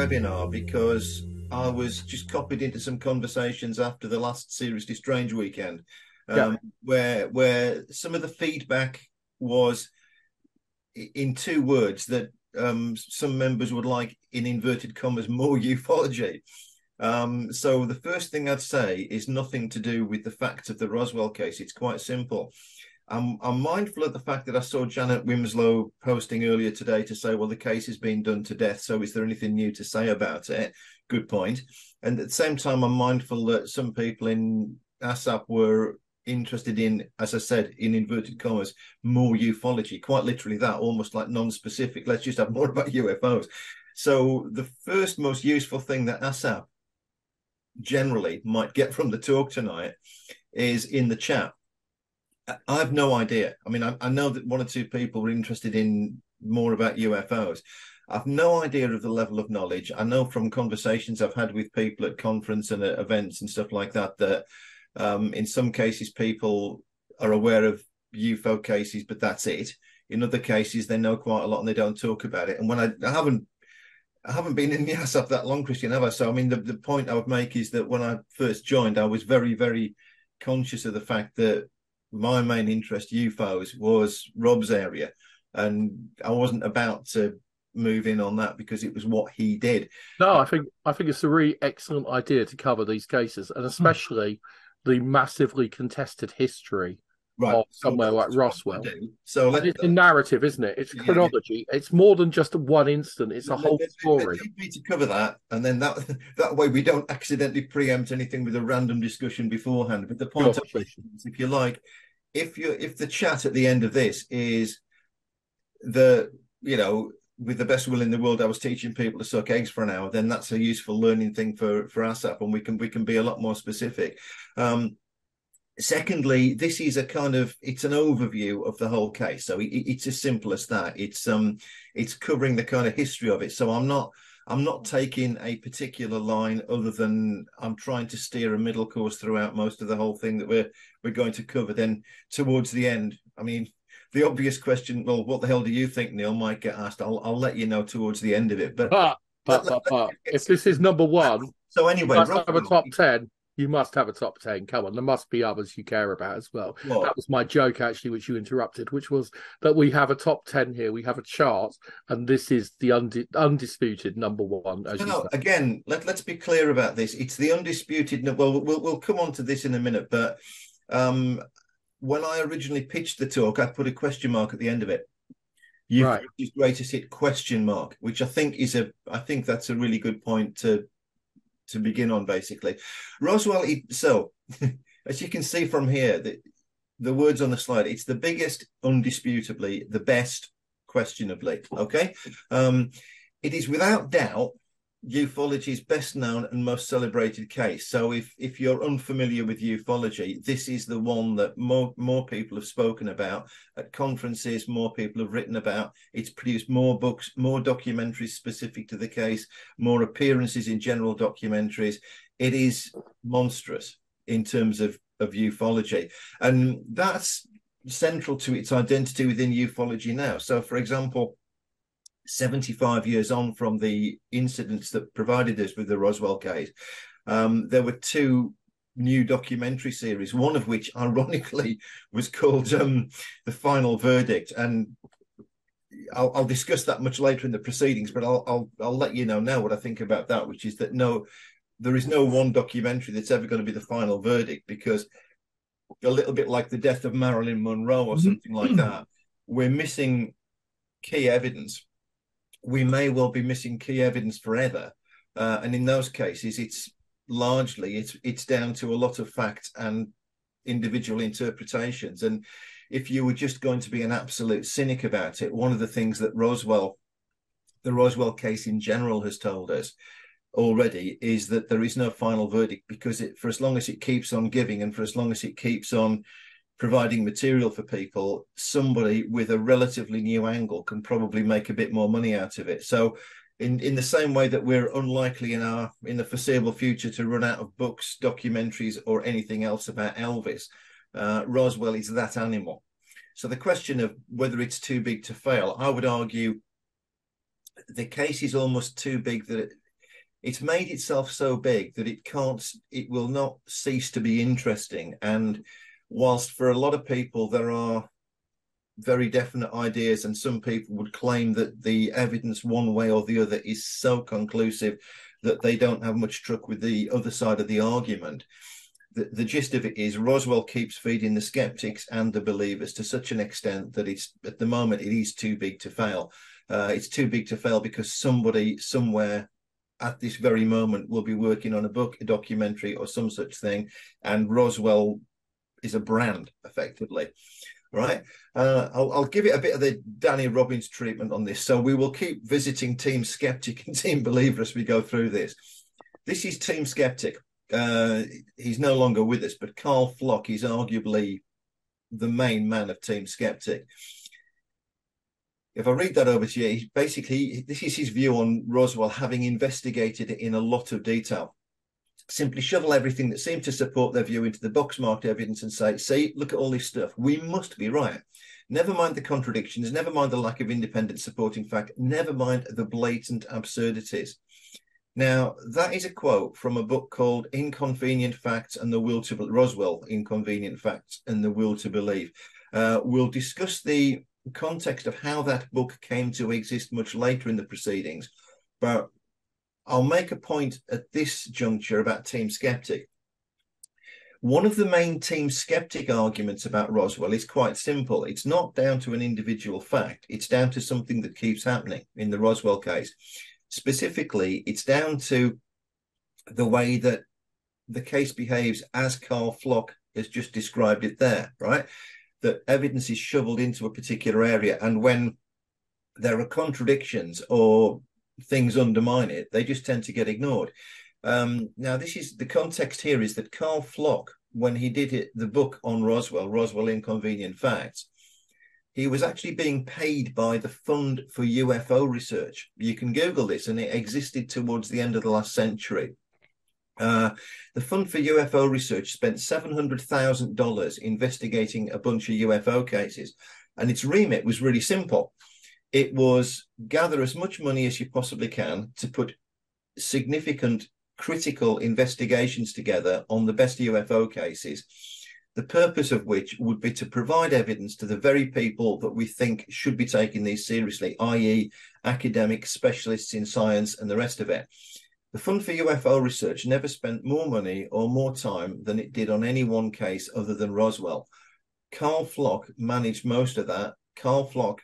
webinar because I was just copied into some conversations after the last Seriously Strange weekend, um, yeah. where where some of the feedback was in two words that um, some members would like, in inverted commas, more ufology. Um, so the first thing I'd say is nothing to do with the facts of the Roswell case. It's quite simple. I'm, I'm mindful of the fact that I saw Janet Winslow posting earlier today to say, well, the case has been done to death. So is there anything new to say about it? Good point. And at the same time, I'm mindful that some people in ASSAP were interested in, as I said, in inverted commas, more ufology, quite literally that, almost like non-specific. Let's just have more about UFOs. So the first most useful thing that ASSAP generally might get from the talk tonight is in the chat I have no idea. I mean, I, I, know that one or two people were interested in more about UFOs. I've no idea of the level of knowledge. I know from conversations I've had with people at conference and at events and stuff like that that um, in some cases people are aware of UFO cases, but that's it. In other cases, they know quite a lot and they don't talk about it. And when I, I haven't I haven't been in the ASSAP that long, Christian, ever. So, I mean, the, the point I would make is that when I first joined, I was very, very conscious of the fact that my main interest, UFOs, was Rob's area, and I wasn't about to move in on that because it was what he did. No, I think I think it's a really excellent idea to cover these cases, and especially mm. the massively contested history right. of somewhere like Roswell. So let, it's a narrative, isn't it? It's chronology. Yeah. It's more than just one instant. It's a let, whole let, story. Me to cover that, and then that that way we don't accidentally preempt anything with a random discussion beforehand. But the point sure. is, if you like, if you if the chat at the end of this is the you know with the best will in the world, I was teaching people to suck eggs for an hour. Then that's a useful learning thing for for ASSAP, and we can we can be a lot more specific. Um, secondly this is a kind of it's an overview of the whole case. So it, it's as simple as that. It's um it's covering the kind of history of it. So i'm not i'm not taking a particular line other than i'm trying to steer a middle course throughout most of the whole thing that we're we're going to cover. Then towards the end i mean the obvious question well what the hell do you think neil? Might get asked. I'll, I'll let you know towards the end of it but but but, but, but if this is number one so anyway have a top 10 you must have a top 10 come on there must be others you care about as well. What? that was my joke actually which you interrupted which was that we have a top 10 here. We have a chart and this is the undi- undisputed number one as no, again let, let's be clear about this. It's the undisputed well, we'll we'll come on to this in a minute but um when i originally pitched the talk i put a question mark at the end of it. You've right. greatest hit question mark, which I think is a I think that's a really good point to to begin on, basically. Roswell, so as you can see from here, the, the words on the slide, it's the biggest, undisputably, the best, questionably. Okay. Um, it is without doubt ufology's best known and most celebrated case. So if if you're unfamiliar with ufology, this is the one that more more people have spoken about at conferences, more people have written about. It's produced more books, more documentaries specific to the case, more appearances in general documentaries. It is monstrous in terms of of ufology. And that's central to its identity within ufology now. So for example, 75 years on from the incidents that provided us with the Roswell case, um, there were two new documentary series, one of which, ironically, was called um, The Final Verdict. And I'll, I'll, discuss that much later in the proceedings, but I'll, I'll, I'll let you know now what I think about that, which is that no, there is no one documentary that's ever going to be the final verdict because a little bit like the death of Marilyn Monroe or mm-hmm. something like that, we're missing key evidence we may well be missing key evidence forever. Uh, and in those cases, it's largely it's it's down to a lot of fact and individual interpretations. And if you were just going to be an absolute cynic about it, one of the things that Roswell, the Roswell case in general, has told us already is that there is no final verdict because it, for as long as it keeps on giving and for as long as it keeps on providing material for people, somebody with a relatively new angle can probably make a bit more money out of it. So in, in the same way that we're unlikely in our in the foreseeable future to run out of books, documentaries, or anything else about Elvis, uh, Roswell is that animal. So the question of whether it's too big to fail, I would argue the case is almost too big that it, it's made itself so big that it can't it will not cease to be interesting and whilst for a lot of people there are very definite ideas and some people would claim that the evidence one way or the other is so conclusive that they don't have much truck with the other side of the argument the, the gist of it is Roswell keeps feeding the skeptics and the believers to such an extent that it's at the moment it is too big to fail. Uh, it's too big to fail because somebody somewhere at this very moment will be working on a book, a documentary, or some such thing, and Roswell is a brand effectively. Right, uh, I'll, I'll, give it a bit of the Danny Robins treatment on this. So we will keep visiting Team Skeptic and Team Believer as we go through this. This is Team Skeptic uh, he's no longer with us, but Karl Pflock is arguably the main man of Team Skeptic. If I read that over to you, basically this is his view on Roswell, having investigated it in a lot of detail. Simply shovel everything that seemed to support their view into the box marked evidence and say, see, look at all this stuff. We must be right. Never mind the contradictions, never mind the lack of independent supporting fact, never mind the blatant absurdities. Now, that is a quote from a book called Inconvenient Facts and the Will to Roswell, Inconvenient Facts and the Will to Believe. Uh, we'll discuss the context of how that book came to exist much later in the proceedings, but I'll make a point at this juncture about Team Skeptic. One of the main Team Skeptic arguments about Roswell is quite simple. It's not down to an individual fact, it's down to something that keeps happening in the Roswell case specifically, it's down to the way that the case behaves as Karl Pflock has just described it there, right? That evidence is shoveled into a particular area, and when there are contradictions or things undermine it, they just tend to get ignored. Um, now, this is the context here is that Karl Pflock, when he did it, the book on Roswell, Roswell Inconvenient Facts, he was actually being paid by the Fund for UFO Research. You can Google this, and it existed towards the end of the last century. Uh, the Fund for UFO Research spent $700,000 investigating a bunch of UFO cases, and its remit was really simple. It was gather as much money as you possibly can to put significant critical investigations together on the best UFO cases the purpose of which would be to provide evidence to the very people that we think should be taking these seriously, i.e., academics, specialists in science, and the rest of it. The Fund for UFO Research never spent more money or more time than it did on any one case other than Roswell. Karl Pflock managed most of that. Karl Pflock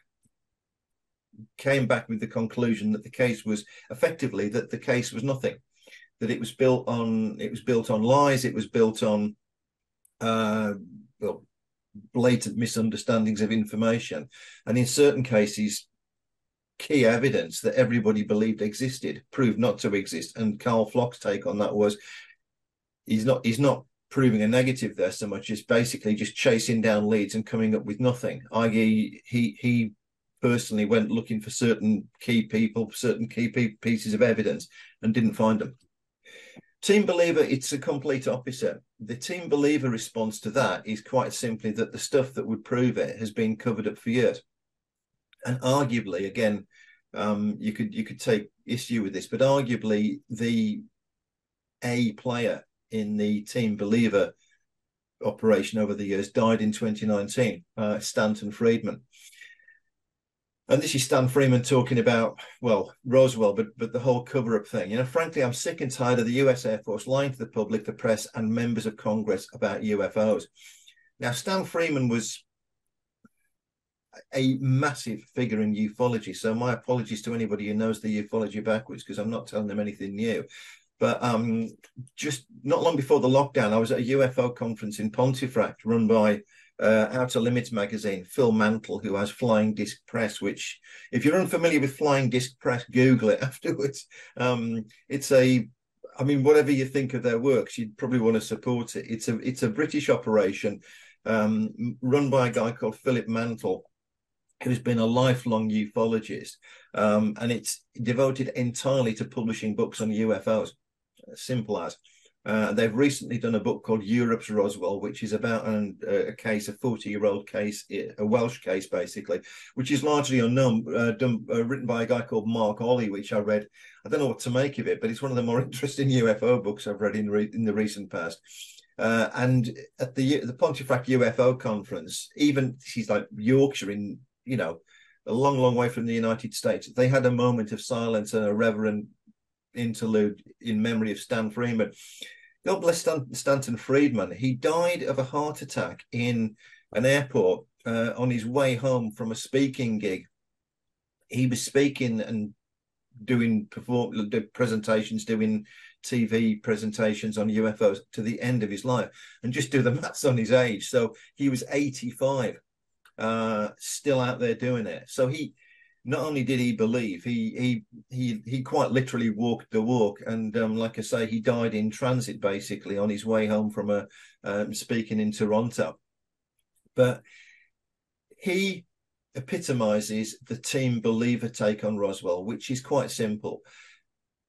came back with the conclusion that the case was effectively that the case was nothing, that it was built on it was built on lies, it was built on uh, well, blatant misunderstandings of information, and in certain cases, key evidence that everybody believed existed proved not to exist. And Karl Pflock's take on that was he's not he's not proving a negative there so much as basically just chasing down leads and coming up with nothing. I.e., he he personally went looking for certain key people, certain key pieces of evidence, and didn't find them. Team believer, it's a complete opposite. The team believer response to that is quite simply that the stuff that would prove it has been covered up for years. And arguably, again, um, you could you could take issue with this, but arguably the A player in the team believer operation over the years died in 2019, uh, Stanton Friedman and this is Stan Friedman talking about, well, Roswell, but but the whole cover-up thing. You know, frankly, I'm sick and tired of the US Air Force lying to the public, the press, and members of Congress about UFOs. Now, Stan Friedman was a massive figure in ufology. So my apologies to anybody who knows the ufology backwards, because I'm not telling them anything new. But um, just not long before the lockdown, I was at a UFO conference in Pontefract run by uh, Outer Limits magazine, Phil Mantle, who has Flying Disc Press, which, if you're unfamiliar with Flying Disc Press, Google it afterwards. Um, it's a, I mean, whatever you think of their works, you'd probably want to support it. It's a, it's a British operation um, run by a guy called Philip Mantle, who's been a lifelong ufologist, um, and it's devoted entirely to publishing books on UFOs. Simple as. Uh, they've recently done a book called Europe's Roswell, which is about an, a case, a 40 year old case, a Welsh case, basically, which is largely unknown, uh, done, uh, written by a guy called Mark Holley, which I read. I don't know what to make of it, but it's one of the more interesting UFO books I've read in, re- in the recent past. Uh, and at the the Pontefract UFO conference, even she's like Yorkshire in, you know, a long, long way from the United States, they had a moment of silence and a reverent interlude in memory of Stan Friedman. God bless Stan, Stanton Friedman. He died of a heart attack in an airport uh, on his way home from a speaking gig. He was speaking and doing perform presentations, doing TV presentations on UFOs to the end of his life, and just do the maths on his age. So he was 85, uh, still out there doing it. So he not only did he believe, he he he he quite literally walked the walk, and um, like I say, he died in transit basically on his way home from a um, speaking in Toronto. But he epitomizes the team believer take on Roswell, which is quite simple.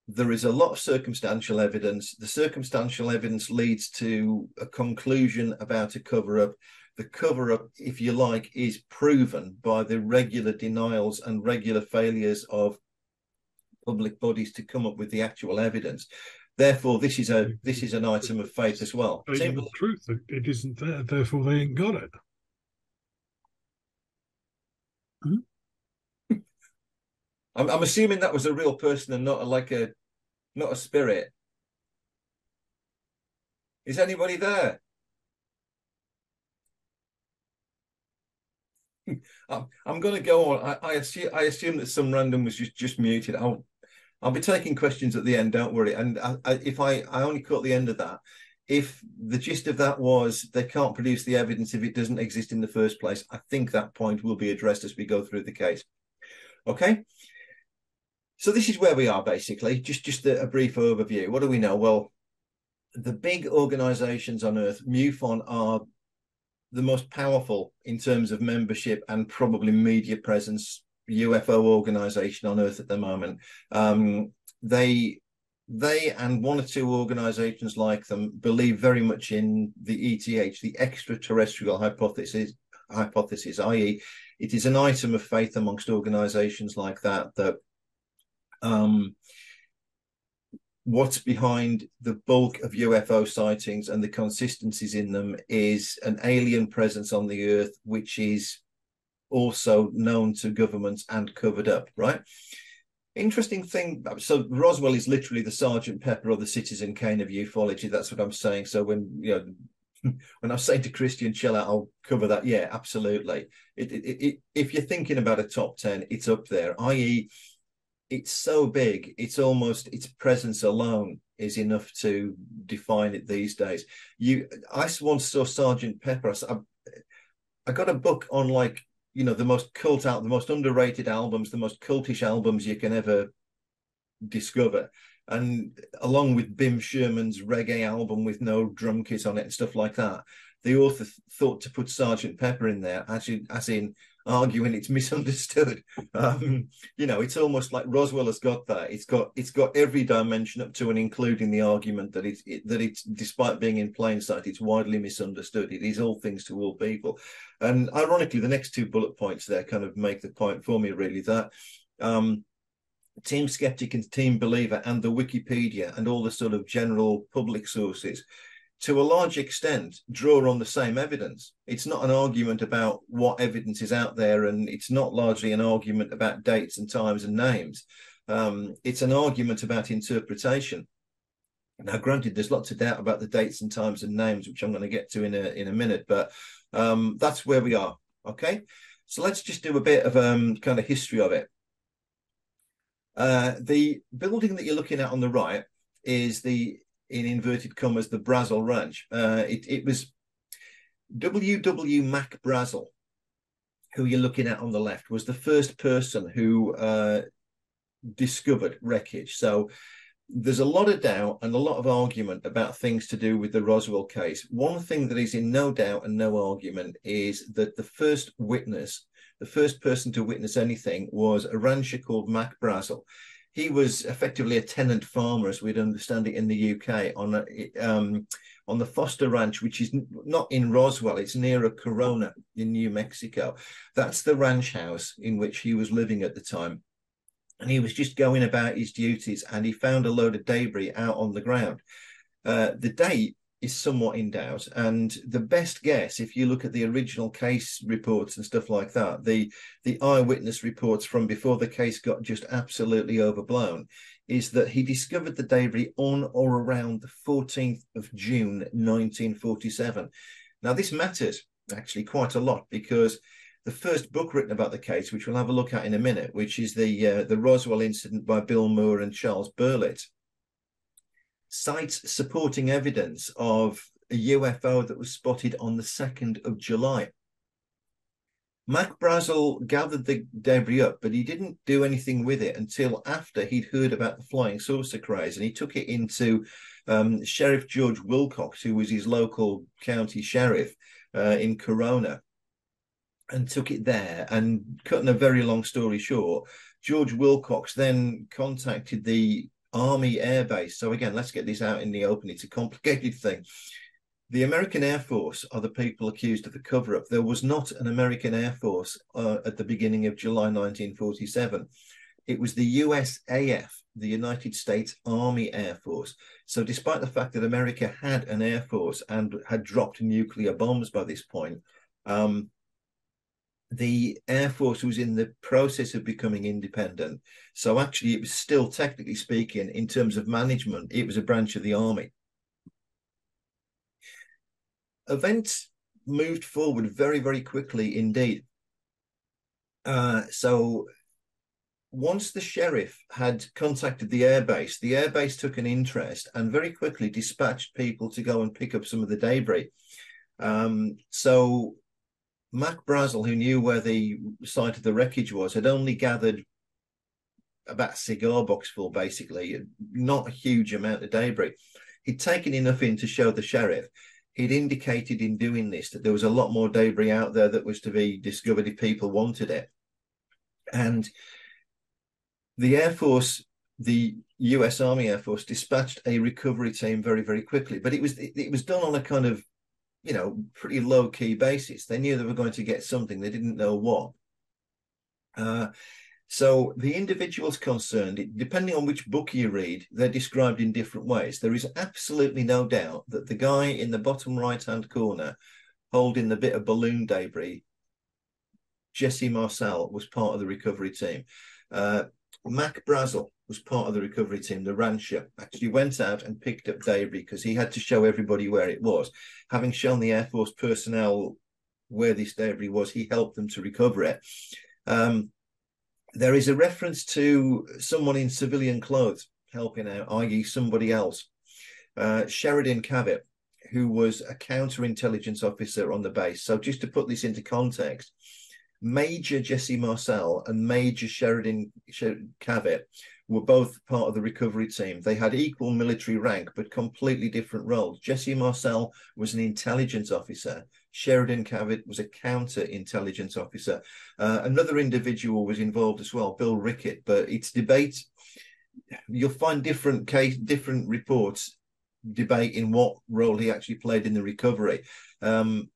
There is a lot of circumstantial evidence. The circumstantial evidence leads to a conclusion about a cover up the cover up, if you like, is proven by the regular denials and regular failures of public bodies to come up with the actual evidence. Therefore, this is a this is an item of faith as well. The truth, it isn't there. Therefore, they ain't got it. Hmm? I'm, I'm assuming that was a real person and not a, like a not a spirit. Is anybody there? I'm, going to go on. I, I, assume I assume that some random was just just muted. I'll I'll be taking questions at the end. Don't worry. And I, I, if I I only caught the end of that, if the gist of that was they can't produce the evidence if it doesn't exist in the first place, I think that point will be addressed as we go through the case. Okay. So this is where we are basically. Just just a, a brief overview. What do we know? Well, the big organizations on Earth, MUFON, are the most powerful in terms of membership and probably media presence UFO organization on Earth at the moment. Um, they they and one or two organizations like them believe very much in the ETH, the extraterrestrial hypothesis, hypothesis, i.e., it is an item of faith amongst organizations like that that um, what's behind the bulk of UFO sightings and the consistencies in them is an alien presence on the earth, which is also known to governments and covered up, right? Interesting thing. So Roswell is literally the Sergeant Pepper or the Citizen Kane of ufology. That's what I'm saying. So when you know when I'm saying to Christian, chill out, I'll cover that. Yeah, absolutely. It, it, it, if you're thinking about a top 10, it's up there, i.e., it's so big it's almost its presence alone is enough to define it these days. You i once saw sergeant pepper I, I got a book on like you know the most cult out the most underrated albums the most cultish albums you can ever discover. And along with bim sherman's reggae album with no drum kit on it and stuff like that the author th- thought to put sergeant pepper in there as in, as in arguing it's misunderstood. Um, you know, it's almost like Roswell has got that. It's got it's got every dimension up to and including the argument that it's it, that it's despite being in plain sight, it's widely misunderstood. It is all things to all people. And ironically, the next two bullet points there kind of make the point for me really that um, Team Skeptic and Team Believer and the Wikipedia and all the sort of general public sources to a large extent draw on the same evidence. It's not an argument about what evidence is out there, and it's not largely an argument about dates and times and names. Um, it's an argument about interpretation. Now, granted, there's lots of doubt about the dates and times and names, which I'm going to get to in a in a minute, but um, that's where we are. Okay, so let's just do a bit of um, kind of history of it. Uh, the building that you're looking at on the right is the in inverted commas the Brazel Ranch. Uh, it, it was W.W. Mac Brazel, who you're looking at on the left, was the first person who uh, discovered wreckage. So there's a lot of doubt and a lot of argument about things to do with the Roswell case. One thing that is in no doubt and no argument is that the first witness, the first person to witness anything, was a rancher called Mac Brazel. He was effectively a tenant farmer, as we'd understand it in the UK, on a, um, on the Foster Ranch, which is not in Roswell, it's near a Corona in New Mexico. That's the ranch house in which he was living at the time and he was just going about his duties and he found a load of debris out on the ground. Uh, the date is somewhat in doubt, and the best guess, if you look at the original case reports and stuff like that, the the eyewitness reports from before the case got just absolutely overblown, is that he discovered the debris on or around the 14th of June 1947. Now this matters actually quite a lot because the first book written about the case, which we'll have a look at in a minute, which is the uh, the Roswell incident by Bill Moore and Charles Berlitz, cites supporting evidence of a UFO that was spotted on the second of July. Mac Brazel gathered the debris up, but he didn't do anything with it until after he'd heard about the flying saucer craze, and he took it into um, Sheriff George Wilcox, who was his local county sheriff uh, in Corona and took it there. And cutting a very long story short, George Wilcox then contacted the Army Air Base. So again, let's get this out in the open. It's a complicated thing. The American Air Force are the people accused of the cover up. There was not an American Air Force uh, at the beginning of July 1947. It was the USAF, the United States Army Air Force. So, despite the fact that America had an Air Force and had dropped nuclear bombs by this point, um, the Air Force was in the process of becoming independent. So actually, it was still technically speaking, in terms of management, it was a branch of the army. Events moved forward very, very quickly indeed. Uh, so once the sheriff had contacted the airbase, the airbase took an interest and very quickly dispatched people to go and pick up some of the debris. Um, so Mac Brazel, who knew where the site of the wreckage was, had only gathered about a cigar box full, basically, not a huge amount of debris. He'd taken enough in to show the sheriff. He'd indicated in doing this that there was a lot more debris out there that was to be discovered if people wanted it. And the Air Force, the US Army Air Force, dispatched a recovery team very, very quickly. But it was it was done on a kind of you know, pretty low key basis. They knew they were going to get something, they didn't know what. Uh, so the individuals concerned, depending on which book you read, they're described in different ways. There is absolutely no doubt that the guy in the bottom right hand corner holding the bit of balloon debris, Jesse Marcel, was part of the recovery team. Uh, Mac Brazel was part of the recovery team. The rancher actually went out and picked up debris because he had to show everybody where it was. Having shown the Air Force personnel where this debris was, he helped them to recover it. Um, there is a reference to someone in civilian clothes helping out, i.e., somebody else. Uh, Sheridan Cavitt, who was a counterintelligence officer on the base. So, just to put this into context, Major Jesse Marcel and Major Sheridan Cavitt were both part of the recovery team. They had equal military rank, but completely different roles. Jesse Marcel was an intelligence officer. Sheridan Cavitt was a counter-intelligence officer. Uh, another individual was involved as well, Bill Rickett. But it's debate. You'll find different case, different reports debating what role he actually played in the recovery. Um,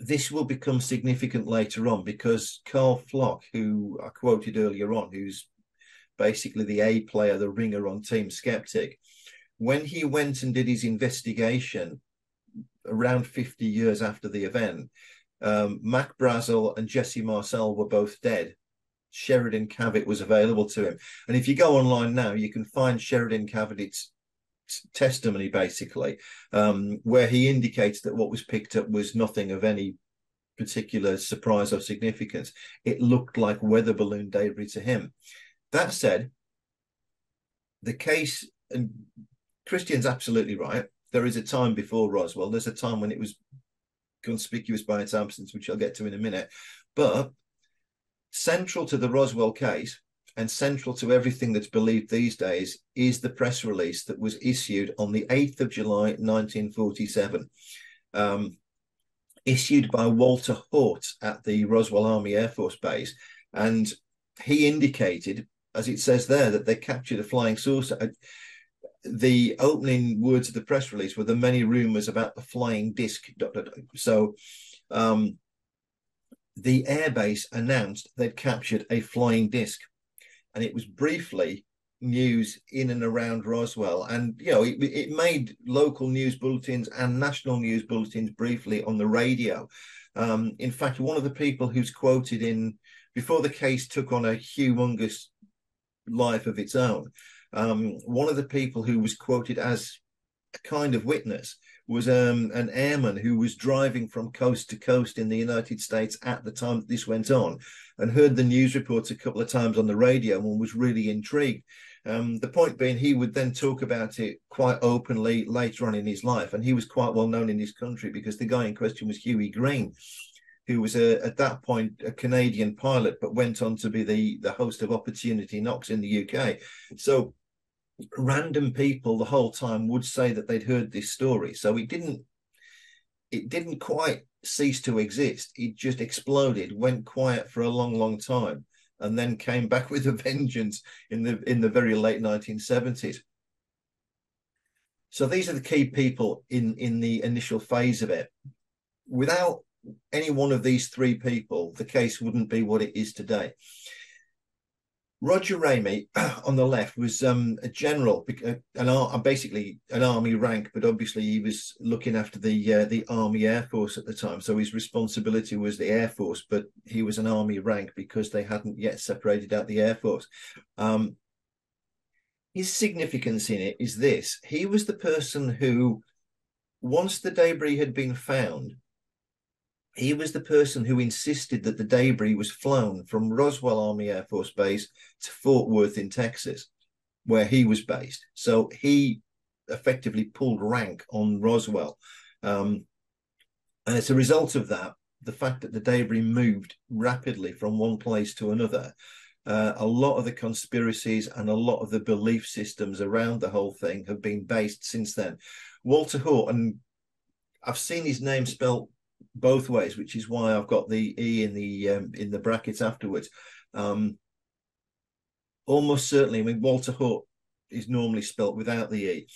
this will become significant later on because Karl Pflock, who I quoted earlier on, who's basically the A player, the ringer on Team Skeptic, when he went and did his investigation around 50 years after the event, um, Mac Brazel and Jesse Marcel were both dead. Sheridan Cavitt was available to him. And if you go online now, you can find Sheridan Cavitt's testimony basically, um, where he indicates that what was picked up was nothing of any particular surprise or significance. It looked like weather balloon debris to him. That said, the case, and Christian's absolutely right. There is a time before Roswell. There's a time when it was conspicuous by its absence, which I'll get to in a minute. But central to the Roswell case and central to everything that's believed these days is the press release that was issued on the 8th of July 1947. Um, issued by Walter Haut at the Roswell Army Air Force Base. And he indicated, as it says there, that they captured a flying saucer. The opening words of the press release were the many rumors about the flying disc. So um, the airbase announced they'd captured a flying disc. And it was briefly news in and around Roswell. And, you know, it, it, made local news bulletins and national news bulletins briefly on the radio. Um, in fact, one of the people who's quoted in before the case took on a humongous life of its own, um, one of the people who was quoted as a kind of witness was um, an airman who was driving from coast to coast in the United States at the time that this went on and heard the news reports a couple of times on the radio and was really intrigued. Um, the point being, he would then talk about it quite openly later on in his life, and he was quite well known in his country because the guy in question was Hughie Green, who was a, at that point a Canadian pilot, but went on to be the the host of Opportunity Knocks in the UK. So random people the whole time would say that they'd heard this story. So it didn't it didn't quite cease to exist. It just exploded, went quiet for a long, long time and then came back with a vengeance in the in the very late 1970s. So these are the key people in in the initial phase of it. Without any one of these three people, the case wouldn't be what it is today. Roger Ramey on the left was um, a general, an uh, basically an army rank, but obviously he was looking after the uh, the Army Air Force at the time, so his responsibility was the Air Force, but he was an army rank because they hadn't yet separated out the Air Force. Um, his significance in it is this: he was the person who, once the debris had been found, he was the person who insisted that the debris was flown from Roswell Army Air Force Base to Fort Worth in Texas, where he was based. So he effectively pulled rank on Roswell. Um, and as a result of that, the fact that the debris moved rapidly from one place to another, uh, a lot of the conspiracies and a lot of the belief systems around the whole thing have been based since then. Walter and I've seen his name spelled both ways, which is why I've got the e in the um, in the brackets afterwards. Um, almost certainly, I mean Walter Haut is normally spelt without the e.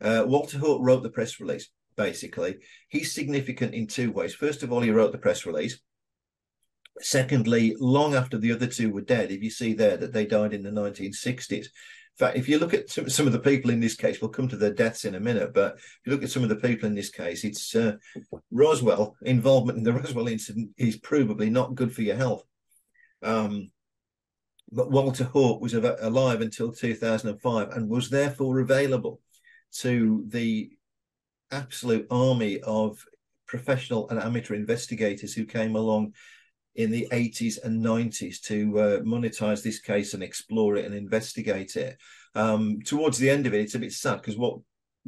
Uh, Walter Haut wrote the press release. Basically, he's significant in two ways. First of all, he wrote the press release. Secondly, long after the other two were dead, if you see there that they died in the 1960s, fact, if you look at some, of the people in this case, we'll come to their deaths in a minute, but if you look at some of the people in this case, it's uh, Roswell, involvement in the Roswell incident is provably not good for your health. Um, but Walter Haut was alive until 2005 and was therefore available to the absolute army of professional and amateur investigators who came along in the 80s and 90s to uh, monetize this case and explore it and investigate it. Um, towards the end of it, it's a bit sad because what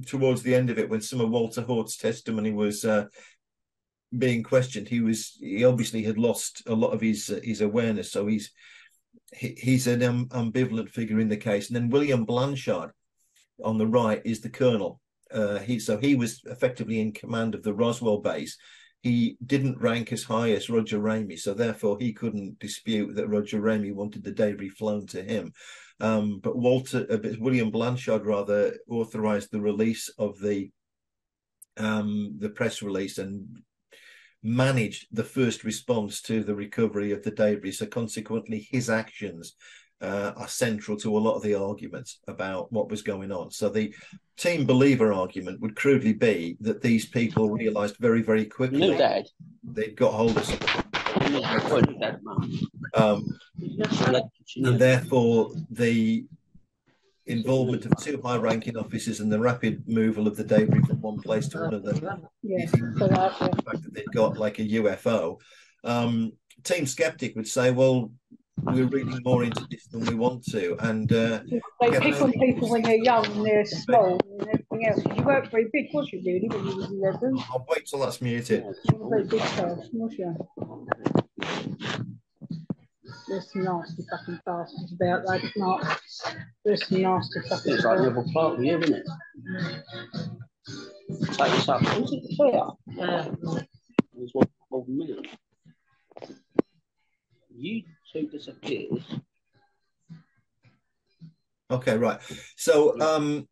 towards the end of it, when some of Walter Haut's testimony was uh, being questioned, he was he obviously had lost a lot of his uh, his awareness, so he's he, he's an um, ambivalent figure in the case. And then William Blanchard on the right is the colonel. Uh, he so he was effectively in command of the Roswell base he didn't rank as high as Roger Ramey, so therefore he couldn't dispute that Roger Ramey wanted the debris flown to him. Um, but Walter, uh, William Blanchard rather authorized the release of the um, the press release and managed the first response to the recovery of the debris. So consequently, his actions uh, are central to a lot of the arguments about what was going on. So the team believer argument would crudely be that these people realised very, very quickly they'd got hold of something. Um, and therefore, the involvement of two high-ranking officers and the rapid removal of the debris from one place to another, yeah. the fact that they've got like a UFO. Um, Team Skeptic would say, well, we're reading more into this than we want to. And uh, they pick on people when they're young and they're small and everything else. You weren't very big, was you, really, when you was 11? I'll wait till that's muted. Yeah, you were a very big person, was you? There's some nasty fucking bastards about that, Mark. There's some nasty fucking. It's like level Clark with you, isn't it? Take us up. Is it clear? Yeah. There's one whole minute. You two disappears. Okay, right. So um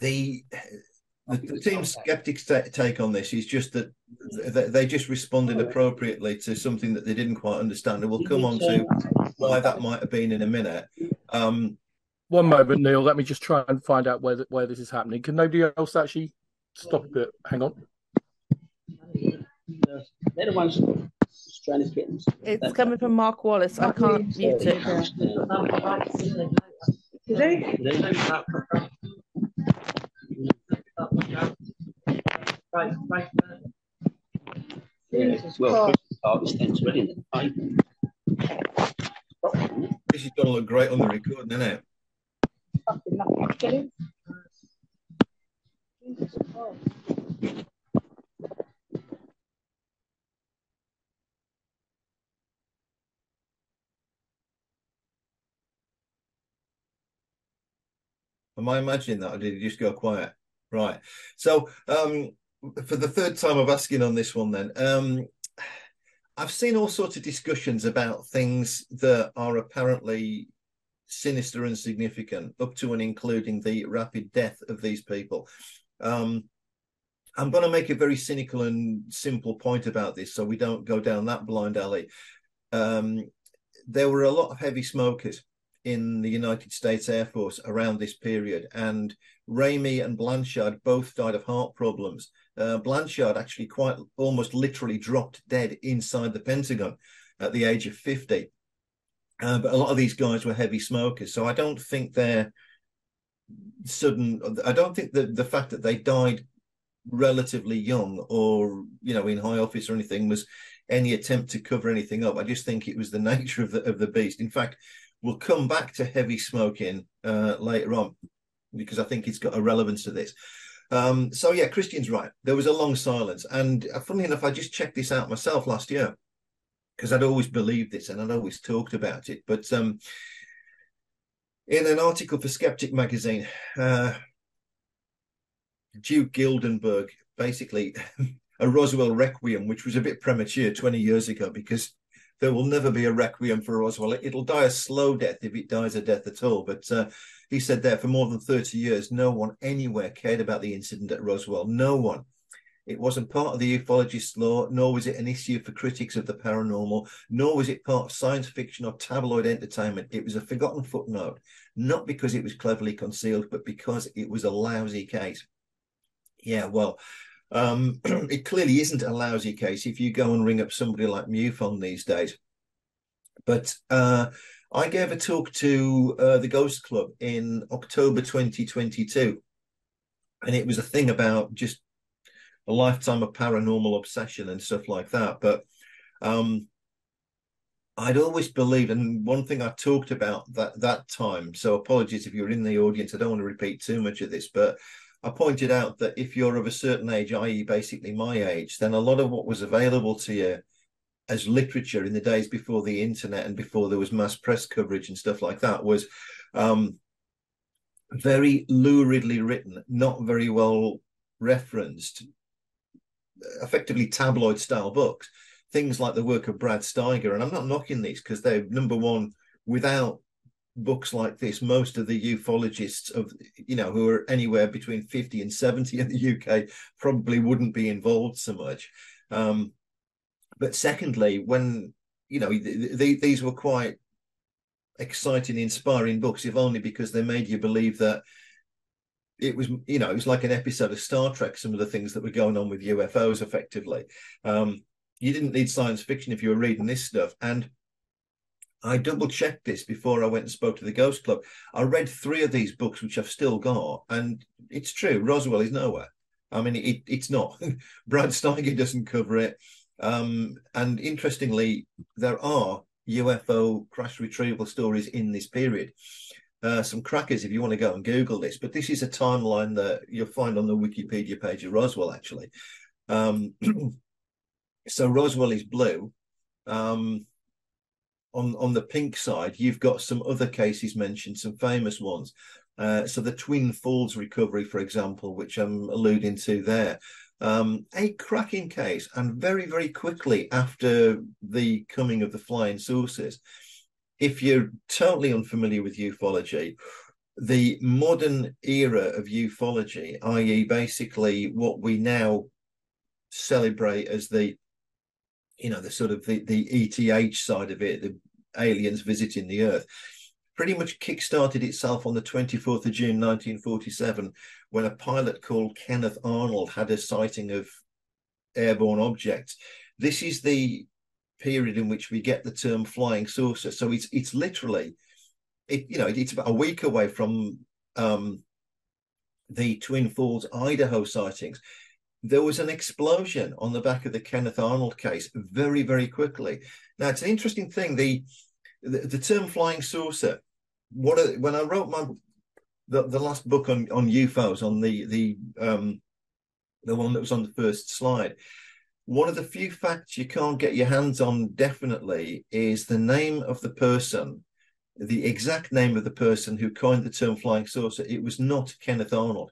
the the, the team skeptics take on this is just that they, they just responded appropriately to something that they didn't quite understand, and we'll come on to why that might have been in a minute. Um, One moment, Neil. Let me just try and find out where where this is happening. Can nobody else actually stop it? Hang on. They're the ones stranded kittens. It's coming from Mark Wallace. I can't mute it? Right, right. well, oh. Christmas tends ready in the. This is going to look great on the recording, isn't it? Am I imagining that, or did just go quiet? Right. So, um, for the third time of asking on this one, then, um, I've seen all sorts of discussions about things that are apparently sinister and significant, up to and including the rapid death of these people. Um, I'm going to make a very cynical and simple point about this so we don't go down that blind alley. Um, there were a lot of heavy smokers in the United States Air Force around this period, and Ramey and Blanchard both died of heart problems. Uh, Blanchard actually quite almost literally dropped dead inside the Pentagon at the age of 50. Uh, but a lot of these guys were heavy smokers, so I don't think they're sudden. I don't think that the fact that they died relatively young or you know in high office or anything was any attempt to cover anything up. I just think it was the nature of the of the beast. In fact, we'll come back to heavy smoking uh, later on because I think it's got a relevance to this. Um, so yeah, Christian's right. There was a long silence, and uh, funnily enough, I just checked this out myself last year because I'd always believed this and I'd always talked about it. But um, in an article for Skeptic magazine, uh, Duke Gildenberg basically a Roswell requiem, which was a bit premature 20 years ago because there will never be a requiem for Roswell. It'll die a slow death if it dies a death at all. But uh, he said there for more than 30 years, no one anywhere cared about the incident at Roswell. No one. It wasn't part of the ufologist's lore, nor was it an issue for critics of the paranormal, nor was it part of science fiction or tabloid entertainment. It was a forgotten footnote, not because it was cleverly concealed, but because it was a lousy case. Yeah, well, um, it clearly isn't a lousy case if you go and ring up somebody like MUFON these days. But uh, I gave a talk to uh, the Ghost Club in October 2022, and it was a thing about just a lifetime of paranormal obsession and stuff like that. But um, I'd always believed, and one thing I talked about that that time. So apologies if you're in the audience. I don't want to repeat too much of this, but I pointed out that if you're of a certain age, i.e., basically my age, then a lot of what was available to you as literature in the days before the internet and before there was mass press coverage and stuff like that was um, very luridly written, not very well referenced, effectively tabloid style books. Things like the work of Brad Steiger, and I'm not knocking these because they're number one without books like this, most of the ufologists of you know who are anywhere between 50 and 70 in the UK probably wouldn't be involved so much. Um, but secondly, when you know th- th- these were quite exciting, inspiring books, if only because they made you believe that it was you know it was like an episode of Star Trek. Some of the things that were going on with UFOs, effectively. Um, you didn't need science fiction if you were reading this stuff, and I double checked this before I went and spoke to the Ghost Club. I read three of these books, which I've still got, and it's true. Roswell is nowhere. I mean, it, it's not. Brad Steiger doesn't cover it. Um, and interestingly, there are UFO crash retrieval stories in this period. Uh, some crackers if you want to go and Google this, but this is a timeline that you'll find on the Wikipedia page of Roswell, actually. Um, so Roswell is blue. Um, on on the pink side, you've got some other cases mentioned, some famous ones. Uh, so the Twin Falls recovery, for example, which I'm alluding to there, um, a cracking case, and very very quickly after the coming of the flying saucers. If you're totally unfamiliar with ufology, the modern era of ufology, i.e., basically what we now celebrate as the you know the sort of the, the ETH side of it, the aliens visiting the Earth, pretty much kick-started itself on the 24th of June 1947 when a pilot called Kenneth Arnold had a sighting of airborne objects. This is the period in which we get the term flying saucer. So it's it's literally, it you know, it's about a week away from um, the Twin Falls, Idaho sightings there was an explosion on the back of the Kenneth Arnold case very, very quickly. Now, it's an interesting thing. The the, the term flying saucer, what are, when I wrote my the, the last book on, on UFOs, on the the um the one that was on the first slide, one of the few facts you can't get your hands on definitely is the name of the person, the exact name of the person who coined the term flying saucer. It was not Kenneth Arnold.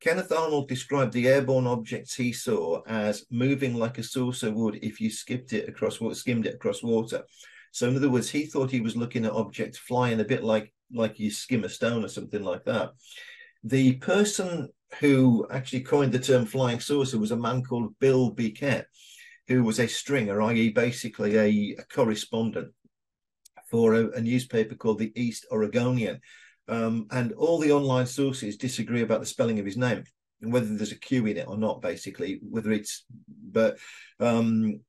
Kenneth Arnold described the airborne objects he saw as moving like a saucer would if you skipped it across water, skimmed it across water. So in other words, he thought he was looking at objects flying a bit like like you skim a stone or something like that. The person who actually coined the term flying saucer was a man called Bill Bequette, who was a stringer, i.e., basically a, a correspondent for a, a newspaper called the East Oregonian um, and all the online sources disagree about the spelling of his name and whether there's a Q in it or not, basically, whether it's, but um,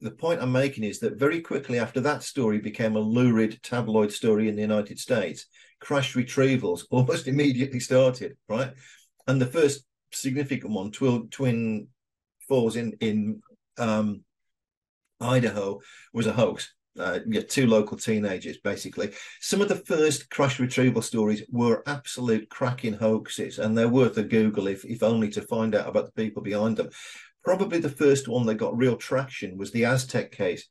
the point I'm making is that very quickly after that story became a lurid tabloid story in the United States, crash retrievals almost immediately started, right? And the first significant one, Twin, Twin Falls in in um, Idaho, was a hoax uh, two local teenagers, basically. Some of the first crash retrieval stories were absolute cracking hoaxes, and they're worth a Google if, if only to find out about the people behind them. Probably the first one that got real traction was the Aztec case,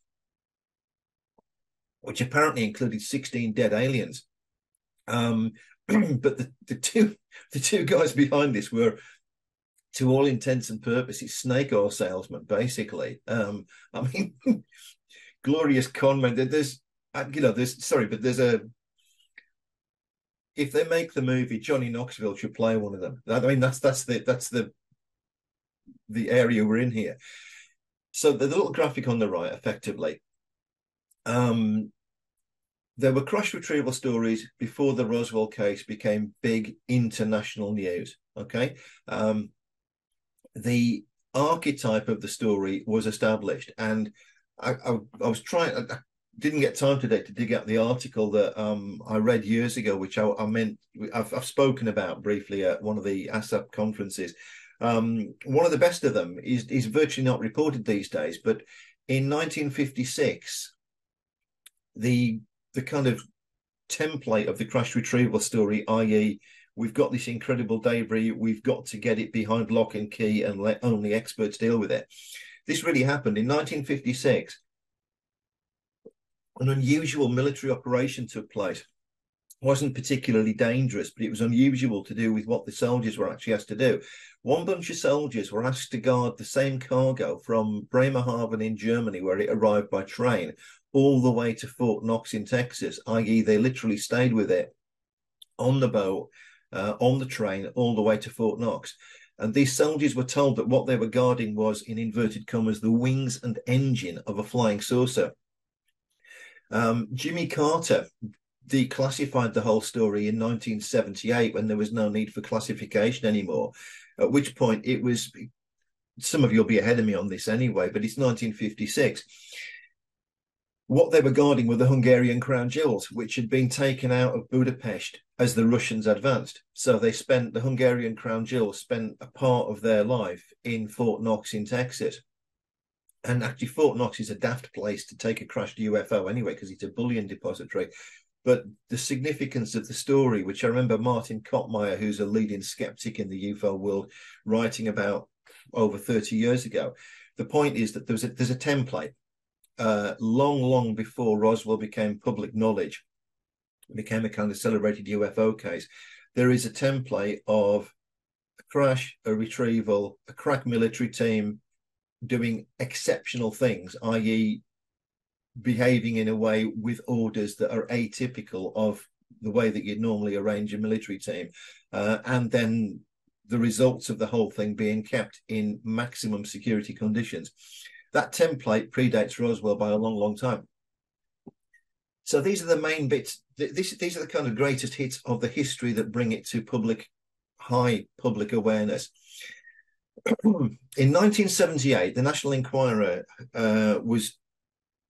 which apparently included 16 dead aliens. Um, but the, the two the two guys behind this were to all intents and purposes snake oil salesmen basically um, i mean glorious conman. There's, uh, you know, there's sorry, but there's a. If they make the movie, Johnny Knoxville should play one of them. I mean, that's that's the that's the the area we're in here. So the little graphic on the right, effectively, um, there were crash retrieval stories before the Roswell case became big international news. Okay, um, the archetype of the story was established, and I, I, I was trying. I didn't get time today to dig out the article that um, I read years ago, which I, I meant I've, I've, spoken about briefly at one of the ASSAP conferences. Um, one of the best of them is is virtually not reported these days, but in 1956, the the kind of template of the crash retrieval story, i.e., we've got this incredible debris, we've got to get it behind lock and key and let only experts deal with it. This really happened in 1956. An unusual military operation took place. It wasn't particularly dangerous, but it was unusual to do with what the soldiers were actually asked to do. One bunch of soldiers were asked to guard the same cargo from Bremerhaven in Germany, where it arrived by train, all the way to Fort Knox in Texas, i.e., they literally stayed with it on the boat, uh, on the train, all the way to Fort Knox. And these soldiers were told that what they were guarding was, in inverted commas, the wings and engine of a flying saucer. Um, Jimmy Carter declassified the whole story in 1978 when there was no need for classification anymore. At which point it was, some of you will be ahead of me on this anyway, but it's 1956 what they were guarding were the Hungarian crown jewels, which had been taken out of Budapest as the Russians advanced. So they spent the Hungarian crown jewels spent a part of their life in Fort Knox in Texas. And actually, Fort Knox is a daft place to take a crashed UFO anyway, because it's a bullion depository. But the significance of the story, which I remember Martin Kottmeyer, who's a leading skeptic in the UFO world, writing about over 30 years ago. The point is that there's a, there's a template uh, long, long before Roswell became public knowledge, became a kind of celebrated UFO case. There is a template of a crash, a retrieval, a crack military team doing exceptional things, i.e., behaving in a way with orders that are atypical of the way that you'd normally arrange a military team, uh, and then the results of the whole thing being kept in maximum security conditions. That template predates Roswell by a long, long time. So these are the main bits. This, these are the kind of greatest hits of the history that bring it to public, high public awareness. in 1978, the National Enquirer uh, was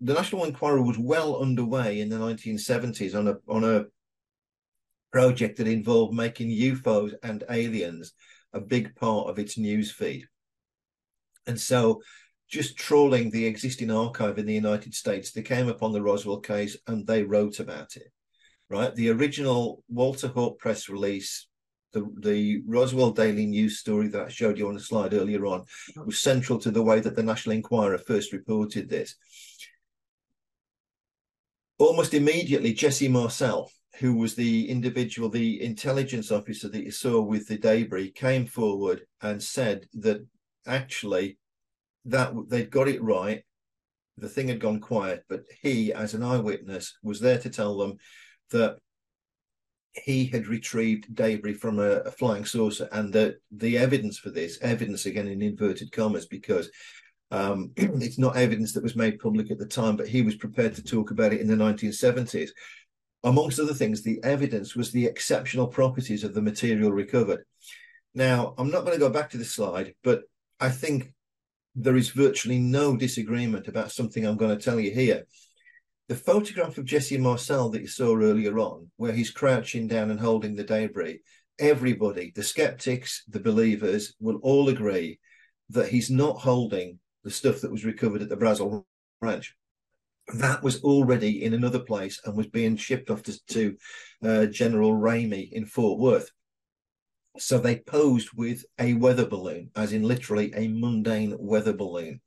the National Enquirer was well underway in the 1970s on a on a project that involved making UFOs and aliens a big part of its news feed. And so just trawling the existing archive in the United States, they came upon the Roswell case and they wrote about it. Right. The original Walter Haut press release, the, the Roswell Daily News story that I showed you on the slide earlier on, was central to the way that the National Enquirer first reported this. Almost immediately, Jesse Marcel, who was the individual, the intelligence officer that you saw with the debris, came forward and said that actually that they'd got it right. The thing had gone quiet, but he, as an eyewitness, was there to tell them that he had retrieved debris from a, a flying saucer, and that the evidence for this, evidence again in inverted commas, because um, it's not evidence that was made public at the time, but he was prepared to talk about it in the 1970s amongst other things, the evidence was the exceptional properties of the material recovered. Now, I'm not going to go back to the slide, but I think there is virtually no disagreement about something I'm going to tell you here. The photograph of Jesse Marcel that you saw earlier on, where he's crouching down and holding the debris, everybody, the skeptics, the believers, will all agree that he's not holding the stuff that was recovered at the Brazel Ranch that was already in another place and was being shipped off to, to uh, General Ramey in Fort Worth. So they posed with a weather balloon, as in literally a mundane weather balloon.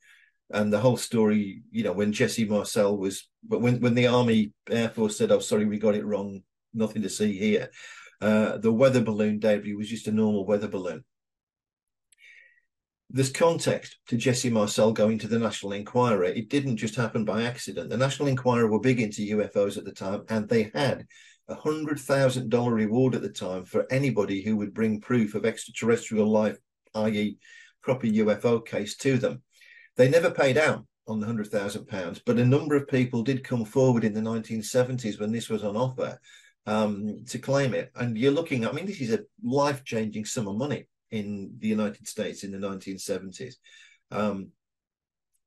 And the whole story, you know, when Jesse Marcel was, but when, when the Army Air Force said, oh, sorry, we got it wrong, nothing to see here, uh, the weather balloon debris was just a normal weather balloon there's context to Jesse Marcel going to the National Enquirer. It didn't just happen by accident. The National Enquirer were big into UFOs at the time, and they had a hundred thousand dollar reward at the time for anybody who would bring proof of extraterrestrial life, i.e., proper UFO case to them. They never paid out on the hundred thousand pounds, but a number of people did come forward in the 1970s when this was on offer um, to claim it. And you're looking, I mean, this is a life changing sum of money in the United States in the 1970s, um,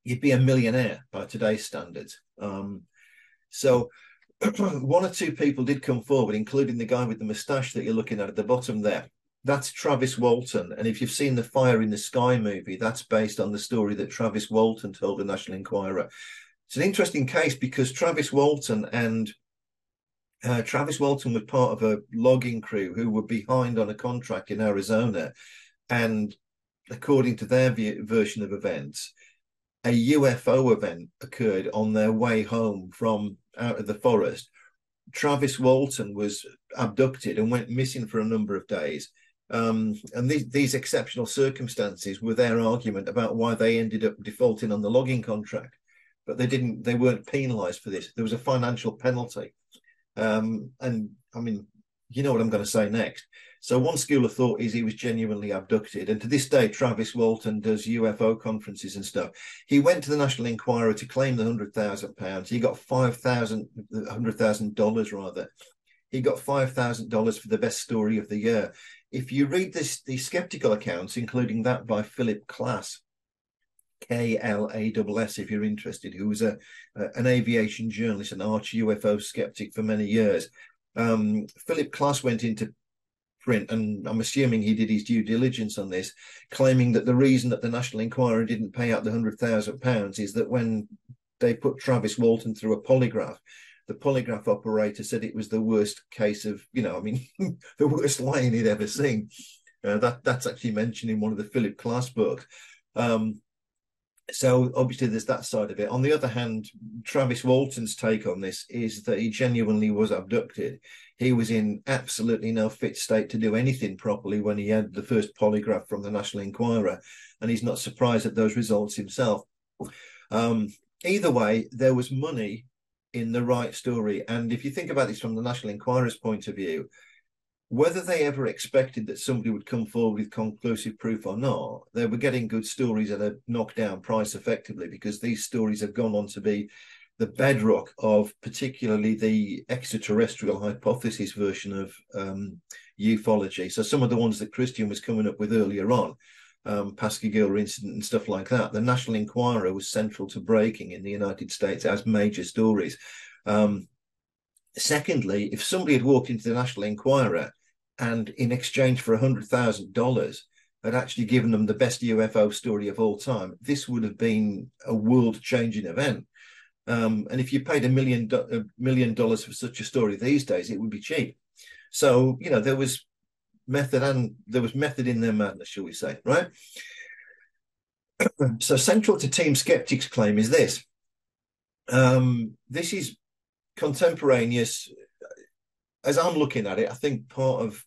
you'd be a millionaire by today's standards. Um, so one or two people did come forward, including the guy with the moustache that you're looking at at the bottom there. That's Travis Walton. And if you've seen the Fire in the Sky movie, that's based on the story that Travis Walton told the National Enquirer. It's an interesting case because Travis Walton and uh, Travis Walton was part of a logging crew who were behind on a contract in Arizona. And according to their version of events, a UFO event occurred on their way home from out of the forest. Travis Walton was abducted and went missing for a number of days. Um, and these, these exceptional circumstances were their argument about why they ended up defaulting on the logging contract. But they didn't, they weren't penalized for this. There was a financial penalty. Um, and I mean, you know what I'm going to say next. So one school of thought is he was genuinely abducted, and to this day, Travis Walton does UFO conferences and stuff. He went to the National Enquirer to claim the hundred thousand pounds. He got five thousand, hundred thousand dollars rather. He got five thousand dollars for the best story of the year. If you read this, the skeptical accounts, including that by Philip Klass, K L A S S, if you're interested, who was a, a, an aviation journalist, an arch UFO skeptic for many years. Um, Philip Klass went into print, and I'm assuming he did his due diligence on this, claiming that the reason that the National Enquirer didn't pay out the hundred thousand pounds is that when they put Travis Walton through a polygraph, the polygraph operator said it was the worst case of, you know, I mean, the worst lying he'd ever seen. Uh, that that's actually mentioned in one of the Philip Klass books. Um, so obviously there's that side of it. On the other hand, Travis Walton's take on this is that he genuinely was abducted. He was in absolutely no fit state to do anything properly when he had the first polygraph from the National Enquirer, and he's not surprised at those results himself. Um, either way, there was money in the right story, and if you think about this from the National Enquirer's point of view, whether they ever expected that somebody would come forward with conclusive proof or not, they were getting good stories at a knockdown price effectively because these stories have gone on to be the bedrock of particularly the extraterrestrial hypothesis version of um, ufology. So some of the ones that Christian was coming up with earlier on, um, Pascagoula incident and stuff like that, the National Enquirer was central to breaking in the United States as major stories. Um, secondly, if somebody had walked into the National Enquirer and in exchange for a hundred thousand dollars had actually given them the best UFO story of all time, this would have been a world-changing event. Um, and if you paid a million a million dollars for such a story these days, it would be cheap. So you know there was method and there was method in their madness, shall we say, right? so central to Team Skeptics' claim is this. Um, this is contemporaneous. As I'm looking at it, I think part of